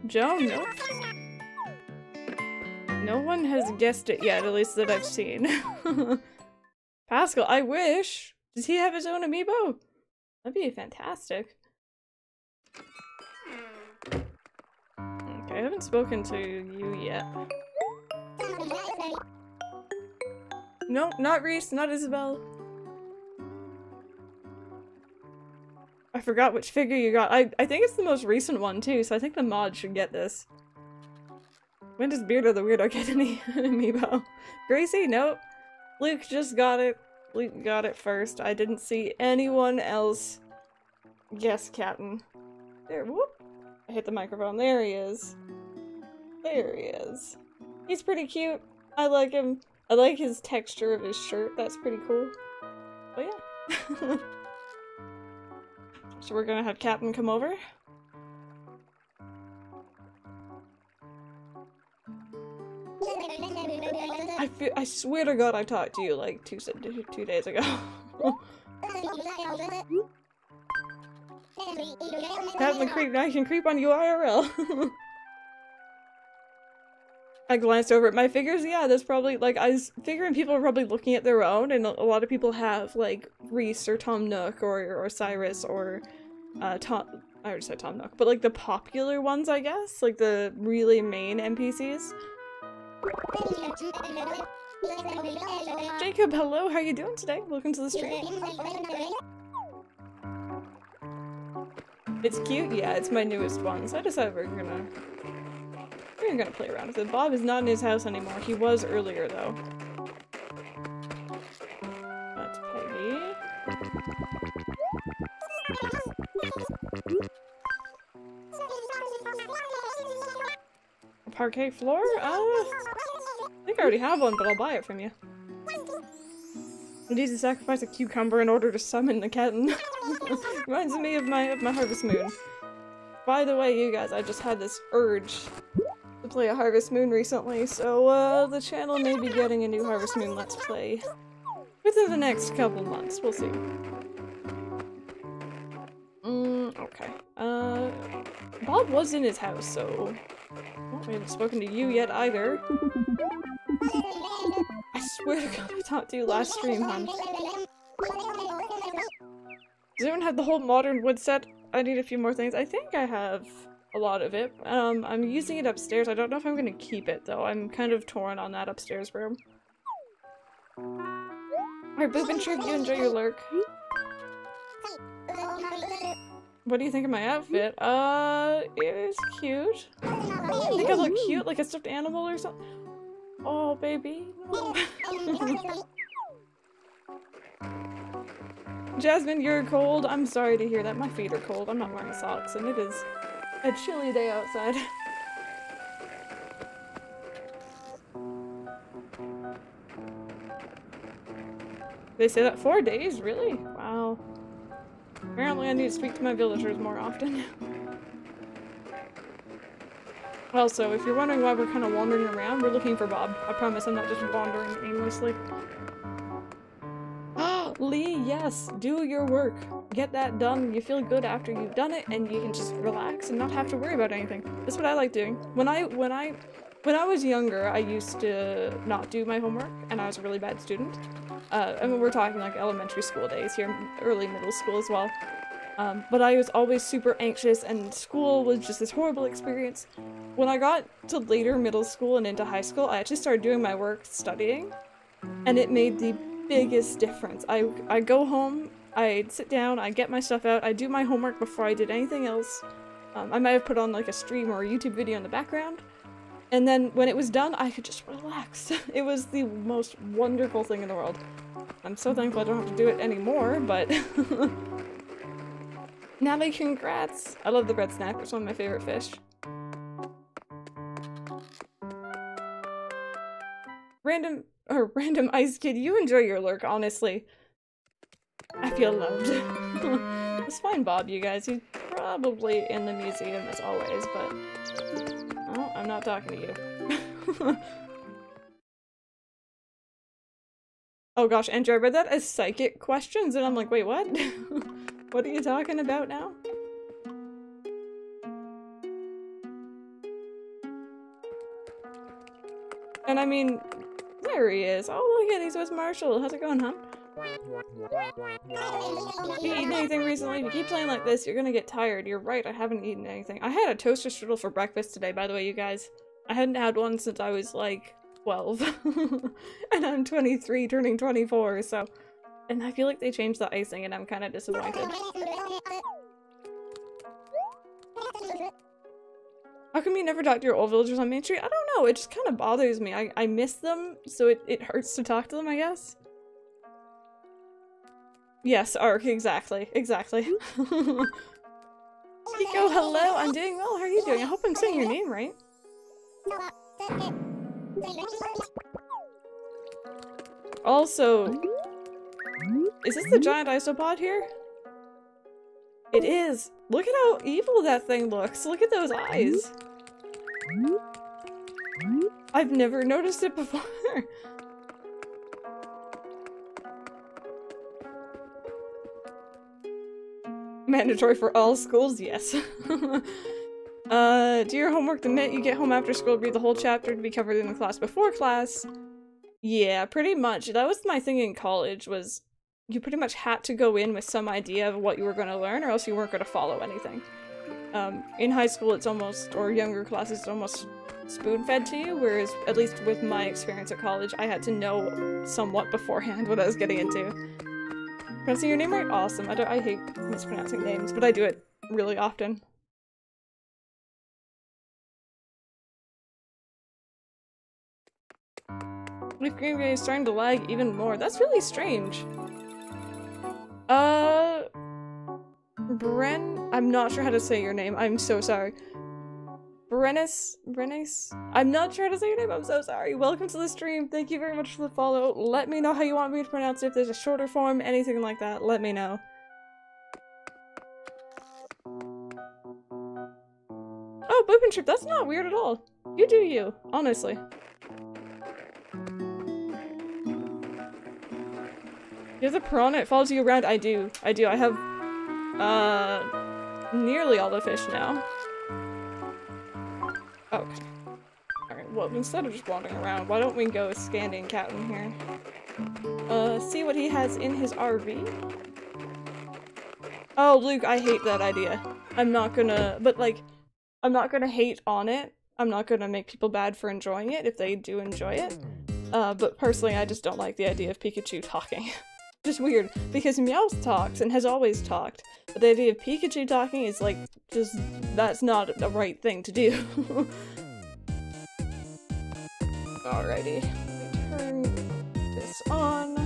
Joan? Nope. No one has guessed it yet, at least that I've seen. Pascal, I wish! Does he have his own amiibo? That'd be fantastic. Okay, I haven't spoken to you yet. No, not Reese, not Isabelle. I forgot which figure you got. I, I think it's the most recent one too, so I think the mod should get this. When does Beardo the Weirdo get any amiibo? Gracie? Nope. Luke just got it. Luke got it first. I didn't see anyone else guess Kapp'n. There, whoop. I hit the microphone. There he is. There he is. He's pretty cute. I like him. I like his texture of his shirt. That's pretty cool. But yeah. so we're gonna have Kapp'n come over. I feel, I swear to God I talked to you like two two days ago. Kapp'n creep, now I can creep on you IRL. I glanced over at my figures, yeah, there's probably, like, I was figuring people are probably looking at their own, and a lot of people have, like, Reese or Tom Nook or, or Cyrus or, uh, Tom- I already said Tom Nook, but, like, the popular ones, I guess? Like, the really main NPCs? Jacob, hello, how are you doing today? Welcome to the stream. It's cute? Yeah, it's my newest one, so I decided we're gonna... We're gonna play around with it. Bob is not in his house anymore. He was earlier, though. That's Peggy. Parquet floor? Uh, think I already have one, but I'll buy it from you. I need to sacrifice a cucumber in order to summon the kitten. Reminds me of my of my Harvest Moon. By the way, you guys, I just had this urge to play a Harvest Moon recently, so uh, the channel may be getting a new Harvest Moon Let's Play within the next couple months. We'll see. Mm, okay. Uh, Bob was in his house, so well, we haven't spoken to you yet either. Swear to god I talked to you last stream, hon. Does anyone have the whole modern wood set? I need a few more things. I think I have a lot of it. Um, I'm using it upstairs. I don't know if I'm gonna keep it though. I'm kind of torn on that upstairs room. Alright, Boop and Troop, you enjoy your lurk. What do you think of my outfit? Uh, it is cute. I think I look cute, like a stuffed animal or something. Oh, baby. Jasmine, you're cold. I'm sorry to hear that. My feet are cold. I'm not wearing socks, and it is a chilly day outside. they say that four days? Really? Wow. Apparently I need to speak to my villagers more often. also, if you're wondering why we're kind of wandering around, we're looking for Bob. I promise I'm not just wandering aimlessly. Lee, yes, do your work. Get that done. You feel good after you've done it and you can just relax and not have to worry about anything. That's what I like doing. When I when I when I was younger, I used to not do my homework and I was a really bad student. Uh, I mean, we're talking like elementary school days here, early middle school as well. Um, but I was always super anxious and school was just this horrible experience. When I got to later middle school and into high school, I actually started doing my work studying and it made the biggest difference. I, I go home, I sit down, I get my stuff out, I do my homework before I did anything else. Um, I might have put on like a stream or a YouTube video in the background. And then when it was done, I could just relax. it was the most wonderful thing in the world. I'm so thankful I don't have to do it anymore, but... Natalie, congrats! I love the bread snack, it's one of my favorite fish. Random or random ice kid, you enjoy your lurk, honestly. I feel loved. it's fine, Bob, you guys. He's probably in the museum as always, but... Oh, I'm not talking to you. oh gosh, Andrew, I read that as psychic questions, and I'm like, wait, what? What are you talking about now? And I mean, there he is. Oh, look at he's with Marshall. How's it going, huh? Have you eaten anything recently? If you keep playing like this, you're gonna get tired. You're right, I haven't eaten anything. I had a toaster strudel for breakfast today, by the way, you guys. I hadn't had one since I was, like, 12. and I'm 23, turning 24, so... And I feel like they changed the icing, and I'm kind of disappointed. How come you never talk to your old villagers on Main Street? I don't know, it just kind of bothers me. I, I miss them, so it, it hurts to talk to them, I guess. Yes, Ark, exactly, exactly. Pico, hello, I'm doing well, how are you doing? I hope I'm saying your name right. Also, is this the giant isopod here? It is! Look at how evil that thing looks! Look at those eyes! I've never noticed it before! Mandatory for all schools? Yes. uh, do your homework the minute you get home after school, read the whole chapter to be covered in the class before class. Yeah, pretty much. That was my thing in college, was you pretty much had to go in with some idea of what you were going to learn or else you weren't going to follow anything. Um, in high school it's almost, or younger classes it's almost spoon-fed to you, whereas at least with my experience at college I had to know somewhat beforehand what I was getting into. Pronouncing your name right? Awesome. I, I hate mispronouncing names, but I do it really often. Leaf Green Bay is starting to lag even more. That's really strange. Uh, Bren, I'm not sure how to say your name. I'm so sorry. Brennis, Brennis? I'm not sure how to say your name. I'm so sorry. Welcome to the stream. Thank you very much for the follow. Let me know how you want me to pronounce it. If there's a shorter form, anything like that, let me know. Oh, Boop and Trip, that's not weird at all. You do you, honestly. Have the piranha, it follows you around. I do. I do. I have, uh, nearly all the fish now. Okay. Alright, well, instead of just wandering around, why don't we go scanning Kapp'n here? Uh, see what he has in his RV? Oh, Luke, I hate that idea. I'm not gonna- but like, I'm not gonna hate on it. I'm not gonna make people bad for enjoying it if they do enjoy it. Uh, but personally, I just don't like the idea of Pikachu talking. just weird, because Meowth talks and has always talked, but the idea of Pikachu talking is like, just, that's not the right thing to do. Alrighty, let me turn this on.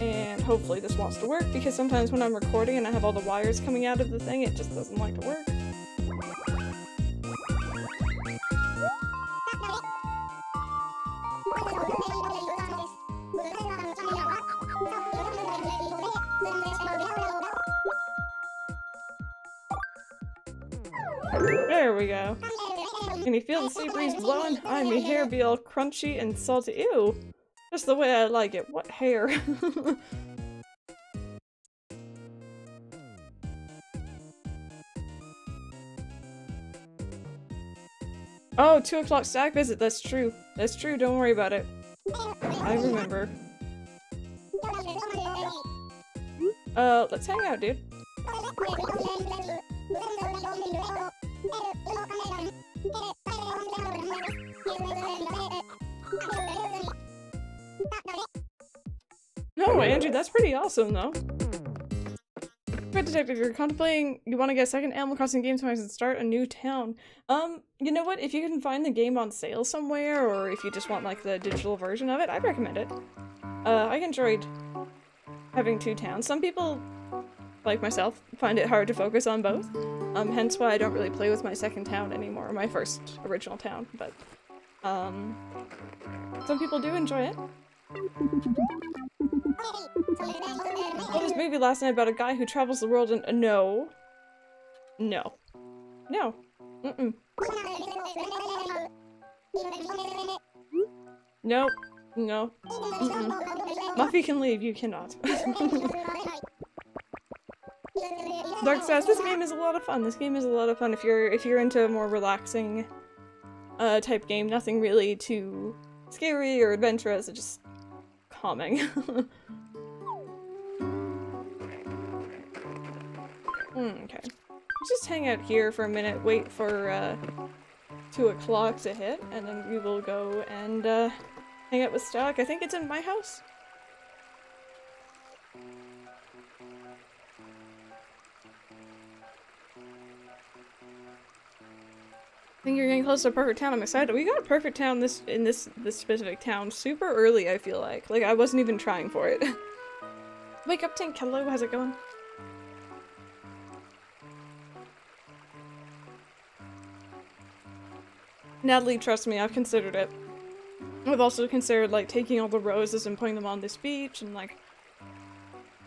And hopefully this wants to work, because sometimes when I'm recording and I have all the wires coming out of the thing, it just doesn't like to work. There we go. Can you feel the sea breeze blowing? I'm your hair be all crunchy and salty. Ew! Just the way I like it. What hair? oh, two o'clock stack visit. That's true. That's true. Don't worry about it. I remember. Uh, let's hang out, dude. No, Andrew, that's pretty awesome, though. Red Detective, you're contemplating you want to get a second Animal Crossing game and start a new town. Um, you know what? If you can find the game on sale somewhere, or if you just want like the digital version of it, I'd recommend it. Uh, I enjoyed having two towns. Some people, like myself, find it hard to focus on both. Um, hence why I don't really play with my second town anymore, my first original town, but, um, some people do enjoy it. Saw this movie last night about a guy who travels the world and- uh, no. No. No. Mm-mm. Nope. No. Mm-mm. Muffy can leave, you cannot. Dark Sass, this game is a lot of fun. This game is a lot of fun if you're if you're into a more relaxing uh type game. Nothing really too scary or adventurous, it's just calming. Hmm, okay. Just hang out here for a minute, wait for uh, 2 o'clock to hit, and then we will go and uh, hang out with Stock. I think it's in my house. I think you're getting close to perfect town. I'm excited. We got a perfect town this in this this specific town super early, I feel like. Like I wasn't even trying for it. Wake up Tink, hello, how's it going? Natalie, trust me, I've considered it. I've also considered like taking all the roses and putting them on this beach and like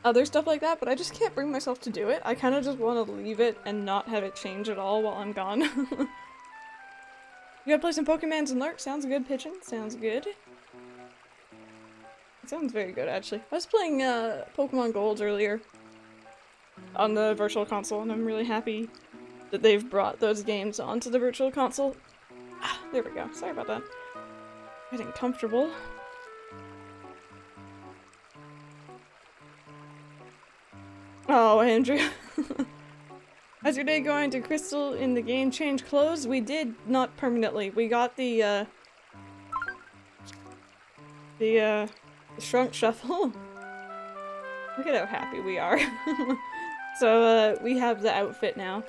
other stuff like that, but I just can't bring myself to do it. I kind of just want to leave it and not have it change at all while I'm gone. you gotta play some Pokemons and Lurk. Sounds good, Pigeon. Sounds good. It sounds very good, actually. I was playing uh, Pokemon Gold earlier on the Virtual Console, and I'm really happy that they've brought those games onto the Virtual Console. Ah, there we go. Sorry about that. Getting comfortable. Oh, Andrew. How's your day going? to Crystal in the game change clothes? We did, not permanently. We got the, uh... The, uh... The shrunk shuffle. Look at how happy we are. so, uh, we have the outfit now.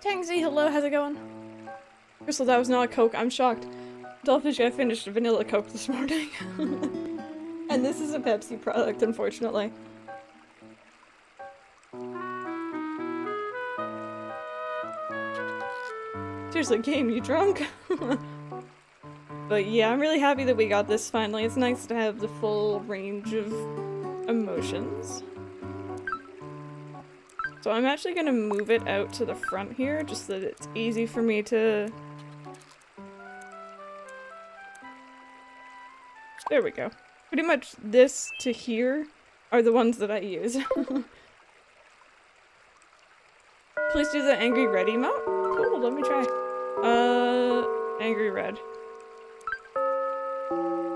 Tangsy, hello, how's it going? Crystal, that was not a Coke. I'm shocked. Dollfish, I finished a vanilla Coke this morning. and this is a Pepsi product, unfortunately. Seriously, game, you drunk? but yeah, I'm really happy that we got this finally. It's nice to have the full range of emotions. So I'm actually gonna move it out to the front here, just so that it's easy for me to... There we go. Pretty much this to here are the ones that I use. Please do the angry red emote? Cool, let me try. Uh, angry red.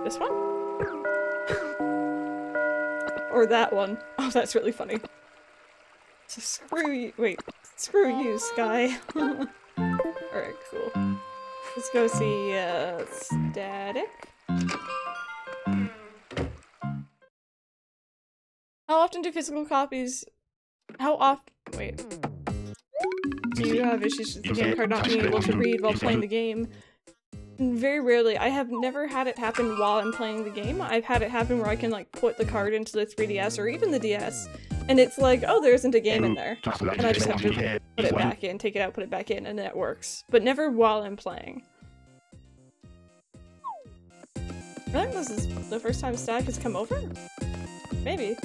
This one? or that one. Oh, that's really funny. So screw you. Wait. Screw you, Sky. Alright, cool. Let's go see, uh, Static. How often do physical copies... How often... Wait. Do you have issues with the game card not being able to read while playing the game? Very rarely. I have never had it happen while I'm playing the game. I've had it happen where I can like put the card into the 3DS or even the DS and it's like, oh, there isn't a game in there. And I just have to put it back in, take it out, put it back in, and it works. But never while I'm playing. I think this is the first time Stack has come over? Maybe.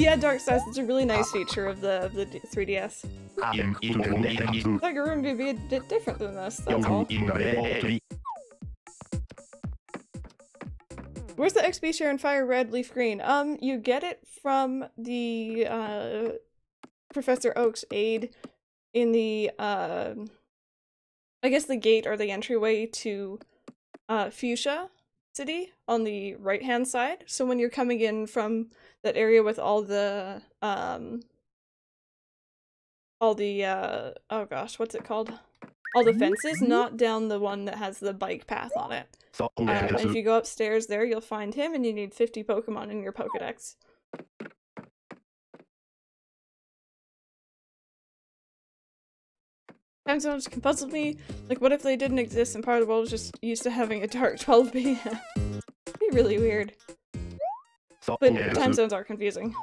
Yeah, Dark Size, it's a really nice feature of the, of the 3DS. I thought your room would be a bit different than this, that's all. Where's the XP share in Fire Red, Leaf Green? Um, you get it from the, uh, Professor Oak's aid in the, uh, I guess the gate or the entryway to, uh, Fuchsia City on the right-hand side. So when you're coming in from that area with all the um all the uh oh gosh what's it called? All the fences not down the one that has the bike path on it. Uh, and if you go upstairs there you'll find him and you need 50 pokemon in your pokedex time zones can puzzle me like what if they didn't exist and part of the world was just used to having a dark 12 p.m be really weird but time zones are confusing.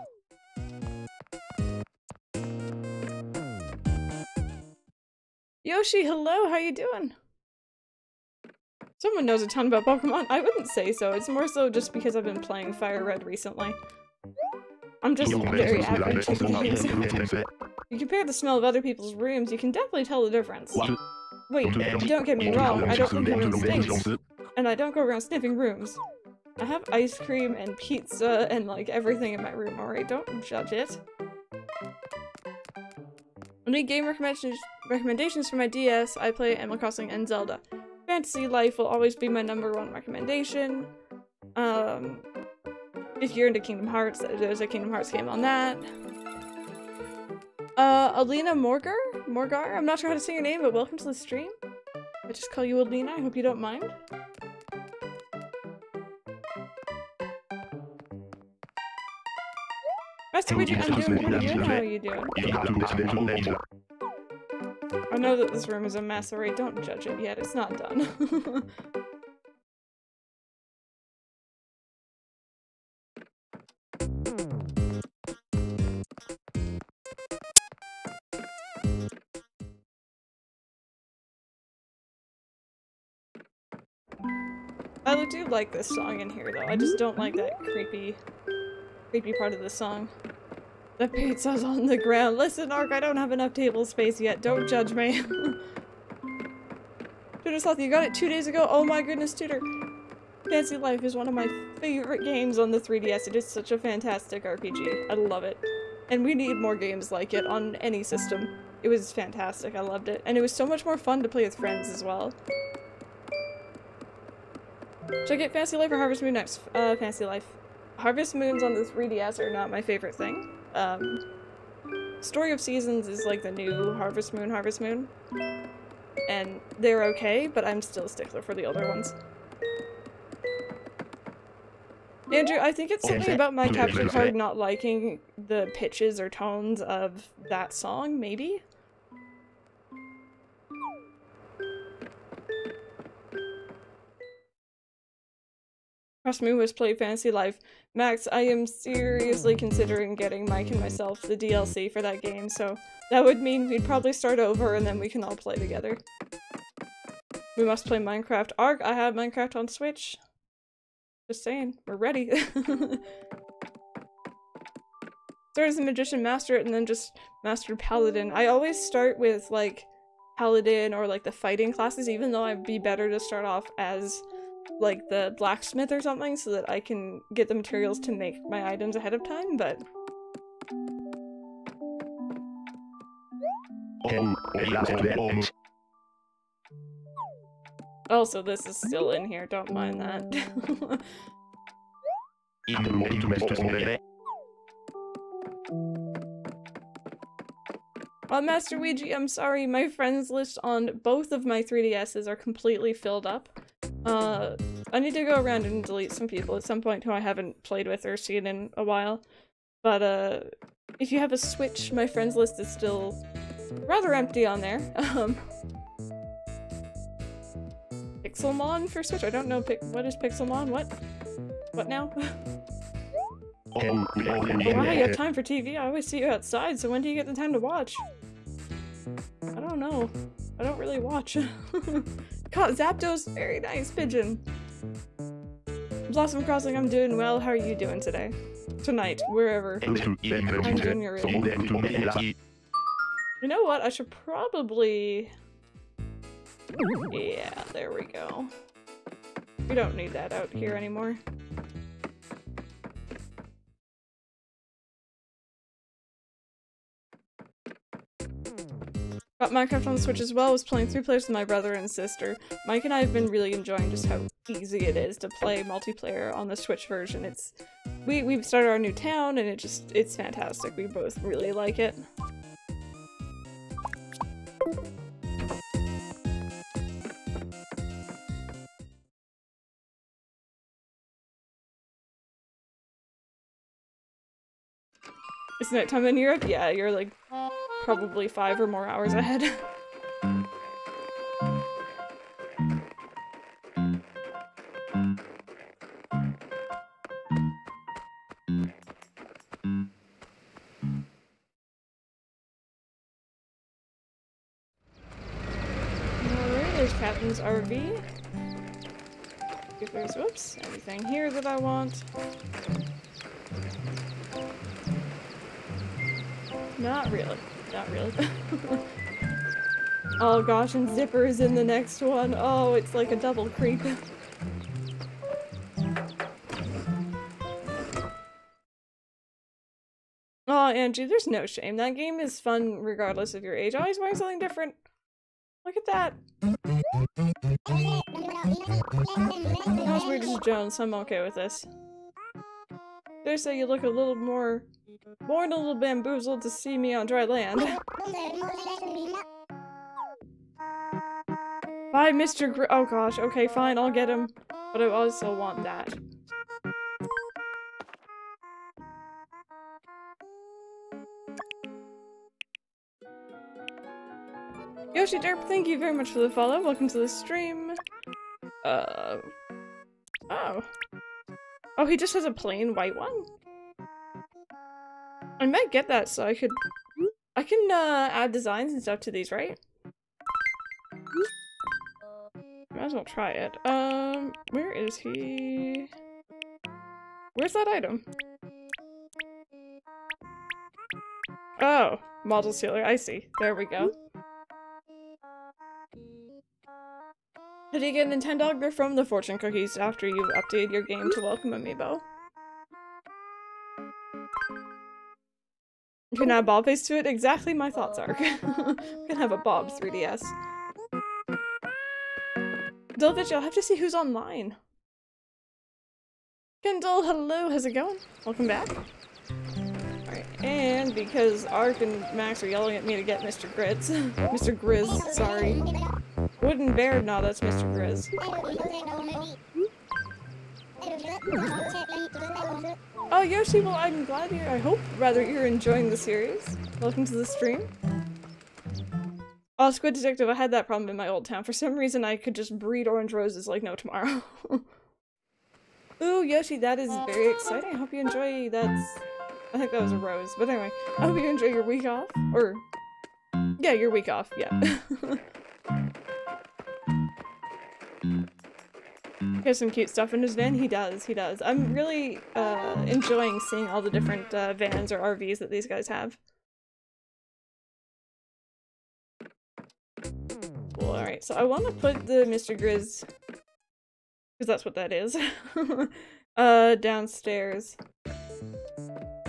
Yoshi, hello, how you doing? Someone knows a ton about Pokemon. I wouldn't say so. It's more so just because I've been playing Fire Red recently. I'm just very average You compare the smell of other people's rooms, you can definitely tell the difference. Wait, don't get me wrong, I don't think everyone stinks. And I don't go around sniffing rooms. I have ice cream and pizza and like everything in my room, alright? Don't judge it. I need game recommendations recommendations for my DS. I play Animal Crossing and Zelda. Fantasy Life will always be my number one recommendation. Um, if you're into Kingdom Hearts, there's a Kingdom Hearts game on that. Uh, Alina Morgar? Morgar? I'm not sure how to say your name, but welcome to the stream. I just call you Alina, I hope you don't mind. Master I'm doing pretty good. How are you doing? I know that this room is a mess, alright? Don't judge it yet. It's not done. do like this song in here, though. I just don't like that creepy creepy part of the song. The pizza's on the ground. Listen, Ark, I don't have enough table space yet. Don't judge me. Tutor Sloth, you got it two days ago? Oh my goodness, Tutor. Fantasy Life is one of my favorite games on the 3DS. It is such a fantastic RPG. I love it. And we need more games like it on any system. It was fantastic. I loved it. And it was so much more fun to play with friends as well. Should I get Fantasy Life or Harvest Moon next? Uh, Fantasy Life. Harvest Moons on the 3DS are not my favorite thing. Um, Story of Seasons is like the new Harvest Moon, Harvest Moon. And they're okay, but I'm still a stickler for the older ones. Andrew, I think it's something about my capture card not liking the pitches or tones of that song, maybe? Cross me was play Fantasy Life. Max, I am seriously considering getting Mike and myself the DLC for that game, so that would mean we'd probably start over and then we can all play together. We must play Minecraft. Ark, I have Minecraft on Switch. Just saying, we're ready. Start as a magician, master it, and then just master paladin. I always start with like paladin or like the fighting classes, even though I'd be better to start off as like the blacksmith or something so that I can get the materials to make my items ahead of time, but oh, Also, this is still in here, don't mind that. well, Master Ouija, I'm sorry, my friends list on both of my 3DSs are completely filled up. Uh, I need to go around and delete some people at some point who I haven't played with or seen in a while. But, uh, if you have a Switch, my friends list is still rather empty on there. Um, Pixelmon for Switch? I don't know. what is Pixelmon? What? What now? oh wow, you have time for TV? I always see you outside, so when do you get the time to watch? I don't know. I don't really watch. God, Zapdos, very nice pigeon. Blossom Crossing, I'm doing well. How are you doing today? Tonight, wherever. I'm doing your You know what? I should probably... Yeah, there we go. We don't need that out here anymore. Got Minecraft on the Switch as well, was playing three players with my brother and sister. Mike and I have been really enjoying just how easy it is to play multiplayer on the Switch version. It's we we've started our new town and it just it's fantastic. We both really like it. Isn't it. Nighttime in Europe? Yeah, you're like probably five or more hours ahead. there's Kapp'n's RV. If there's, whoops, anything here that I want. Not really. Not really. oh gosh, and Zipper is in the next one. Oh, it's like a double creep. Oh, Angie, there's no shame. That game is fun regardless of your age. Always wearing something different. Look at that. How's weird as Jones? I'm okay with this. They say you look a little more more a little bamboozled to see me on dry land. Bye, Mr. Gr- oh gosh, okay, fine, I'll get him. But I also want that. Yoshi Derp, thank you very much for the follow. Welcome to the stream. Uh... Oh. Oh, he just has a plain white one? I might get that so I could... I can uh, add designs and stuff to these, right? Might as well try it. Um, where is he? Where's that item? Oh, model sealer, I see. There we go. Did you get Nintendo? They're from the fortune cookies after you've updated your game to welcome Amiibo. You can add Bob face to it? Exactly my thoughts are. we can have a Bob 3DS. Delvich, I'll have to see who's online. Kendall, hello, how's it going? Welcome back. Alright, and because Ark and Max are yelling at me to get Mr. Grits, Mr. Grizz, sorry. Wooden Bear, no, that's Mr. Grizz. Oh, Yoshi, well, I'm glad you're, I hope, rather, you're enjoying the series. Welcome to the stream. Oh, Squid Detective, I had that problem in my old town. For some reason, I could just breed orange roses like no tomorrow. Ooh, Yoshi, that is very exciting. I hope you enjoy that. I think that was a rose. But anyway, I hope you enjoy your week off. Or, yeah, your week off, yeah. has some cute stuff in his van. He does, he does. I'm really uh, enjoying seeing all the different uh, vans or RVs that these guys have. Alright, so I want to put the Mr. Grizz, because that's what that is, uh, downstairs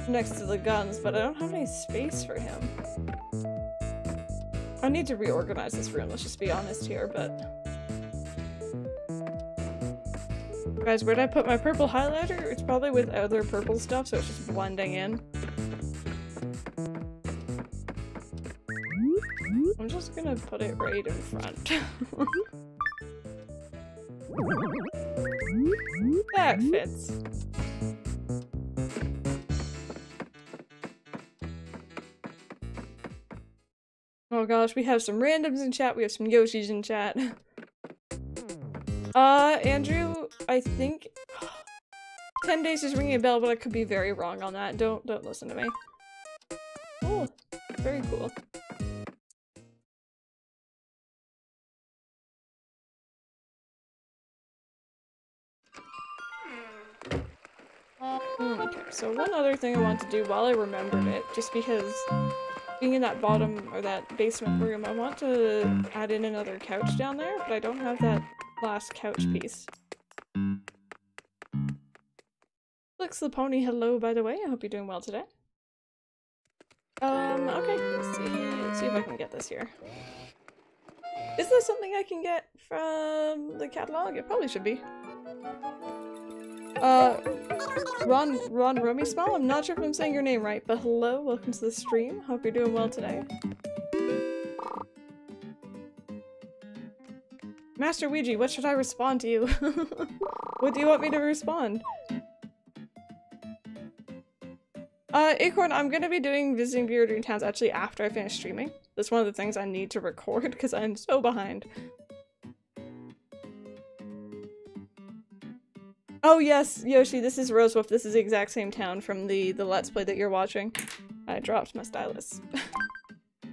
next to the guns, but I don't have any space for him. I need to reorganize this room, let's just be honest here, but... Guys, where'd I put my purple highlighter? It's probably with other purple stuff, so it's just blending in. I'm just gonna put it right in front. that fits. Oh gosh, we have some randoms in chat, we have some Yoshis in chat. Uh, Andrew, I think 10 days is ringing a bell, but I could be very wrong on that. Don't don't listen to me. Oh, very cool. Hmm, okay, so one other thing I want to do while I remembered it, just because being in that bottom or that basement room, I want to add in another couch down there, but I don't have that last couch piece. Looks the pony hello by the way, I hope you're doing well today. Um, okay, let's see, let's see if I can get this here. Is there something I can get from the catalog? It probably should be. Uh, Ron, Ron Romy Small? I'm not sure if I'm saying your name right, but hello, welcome to the stream. Hope you're doing well today. Master Ouija, what should I respond to you? what do you want me to respond? Uh, Acorn, I'm gonna be doing Visiting Bureau Dream Towns actually after I finish streaming. That's one of the things I need to record because I'm so behind. Oh yes, Yoshi, this is RoseWoof. This is the exact same town from the, the Let's Play that you're watching. I dropped my stylus.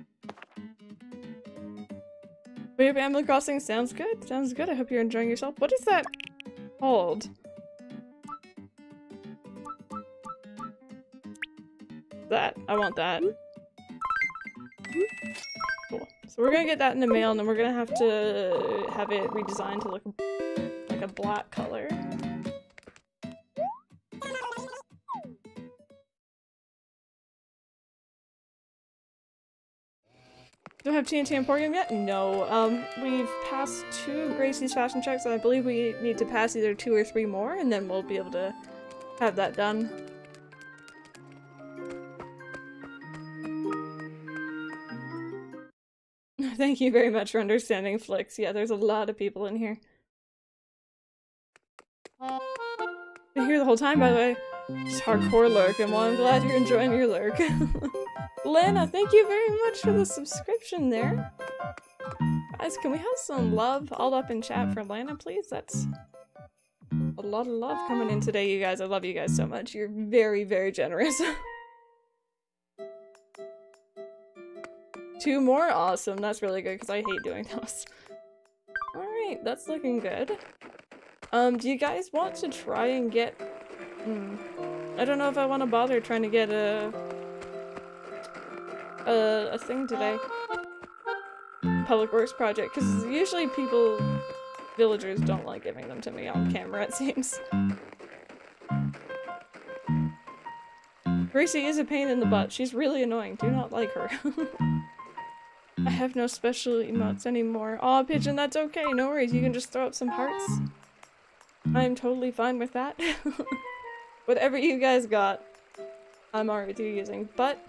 Wait, Animal Crossing sounds good. Sounds good. I hope you're enjoying yourself. What is that called? That. I want that. Cool. So we're gonna get that in the mail and then we're gonna have to have it redesigned to look like a black color. Do I have T&T Emporium yet? No. Um, we've passed two Gracie's fashion checks, and I believe we need to pass either two or three more, and then we'll be able to have that done. Thank you very much for understanding, Flicks. Yeah, there's a lot of people in here. Been here the whole time, by the way. Just hardcore lurking. Well, I'm glad you're enjoying your lurk. Lana, thank you very much for the subscription there. Guys, can we have some love all up in chat for Lana, please? That's a lot of love coming in today, you guys. I love you guys so much. You're very, very generous. Two more? Awesome. That's really good because I hate doing those. Alright, that's looking good. Um, do you guys want to try and get... Hmm. I don't know if I want to bother trying to get a... A, a thing today. Public Works project, because usually people... Villagers don't like giving them to me on camera, it seems. Gracie is a pain in the butt. She's really annoying. Do not like her. I have no special emotes anymore. Aw, Pigeon, that's okay. No worries. You can just throw up some hearts. I'm totally fine with that. Whatever you guys got, I'm already using. But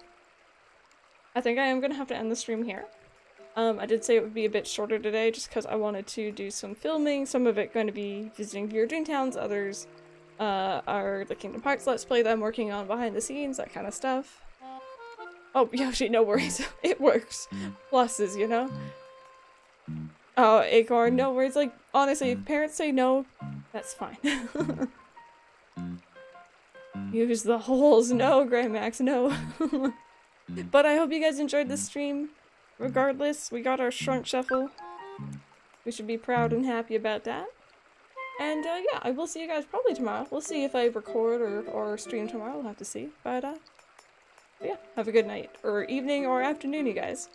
I think I am going to have to end the stream here. Um, I did say it would be a bit shorter today just because I wanted to do some filming. Some of it going to be visiting your dream towns, others uh, are the Kingdom Hearts Let's Play that I'm working on behind the scenes, that kind of stuff. Oh, Yoshi, no worries. Mm. it works. Mm. Pluses, you know? Mm. Oh, Acorn, no worries. Like, honestly, if parents say no, that's fine. Use the holes. No, Grandmax, no. but I hope you guys enjoyed the stream. Regardless, we got our shrunk shuffle. We should be proud and happy about that. And uh, yeah, I will see you guys probably tomorrow. We'll see if I record or, or stream tomorrow. We'll have to see. But uh, yeah, have a good night, or evening, or afternoon, you guys.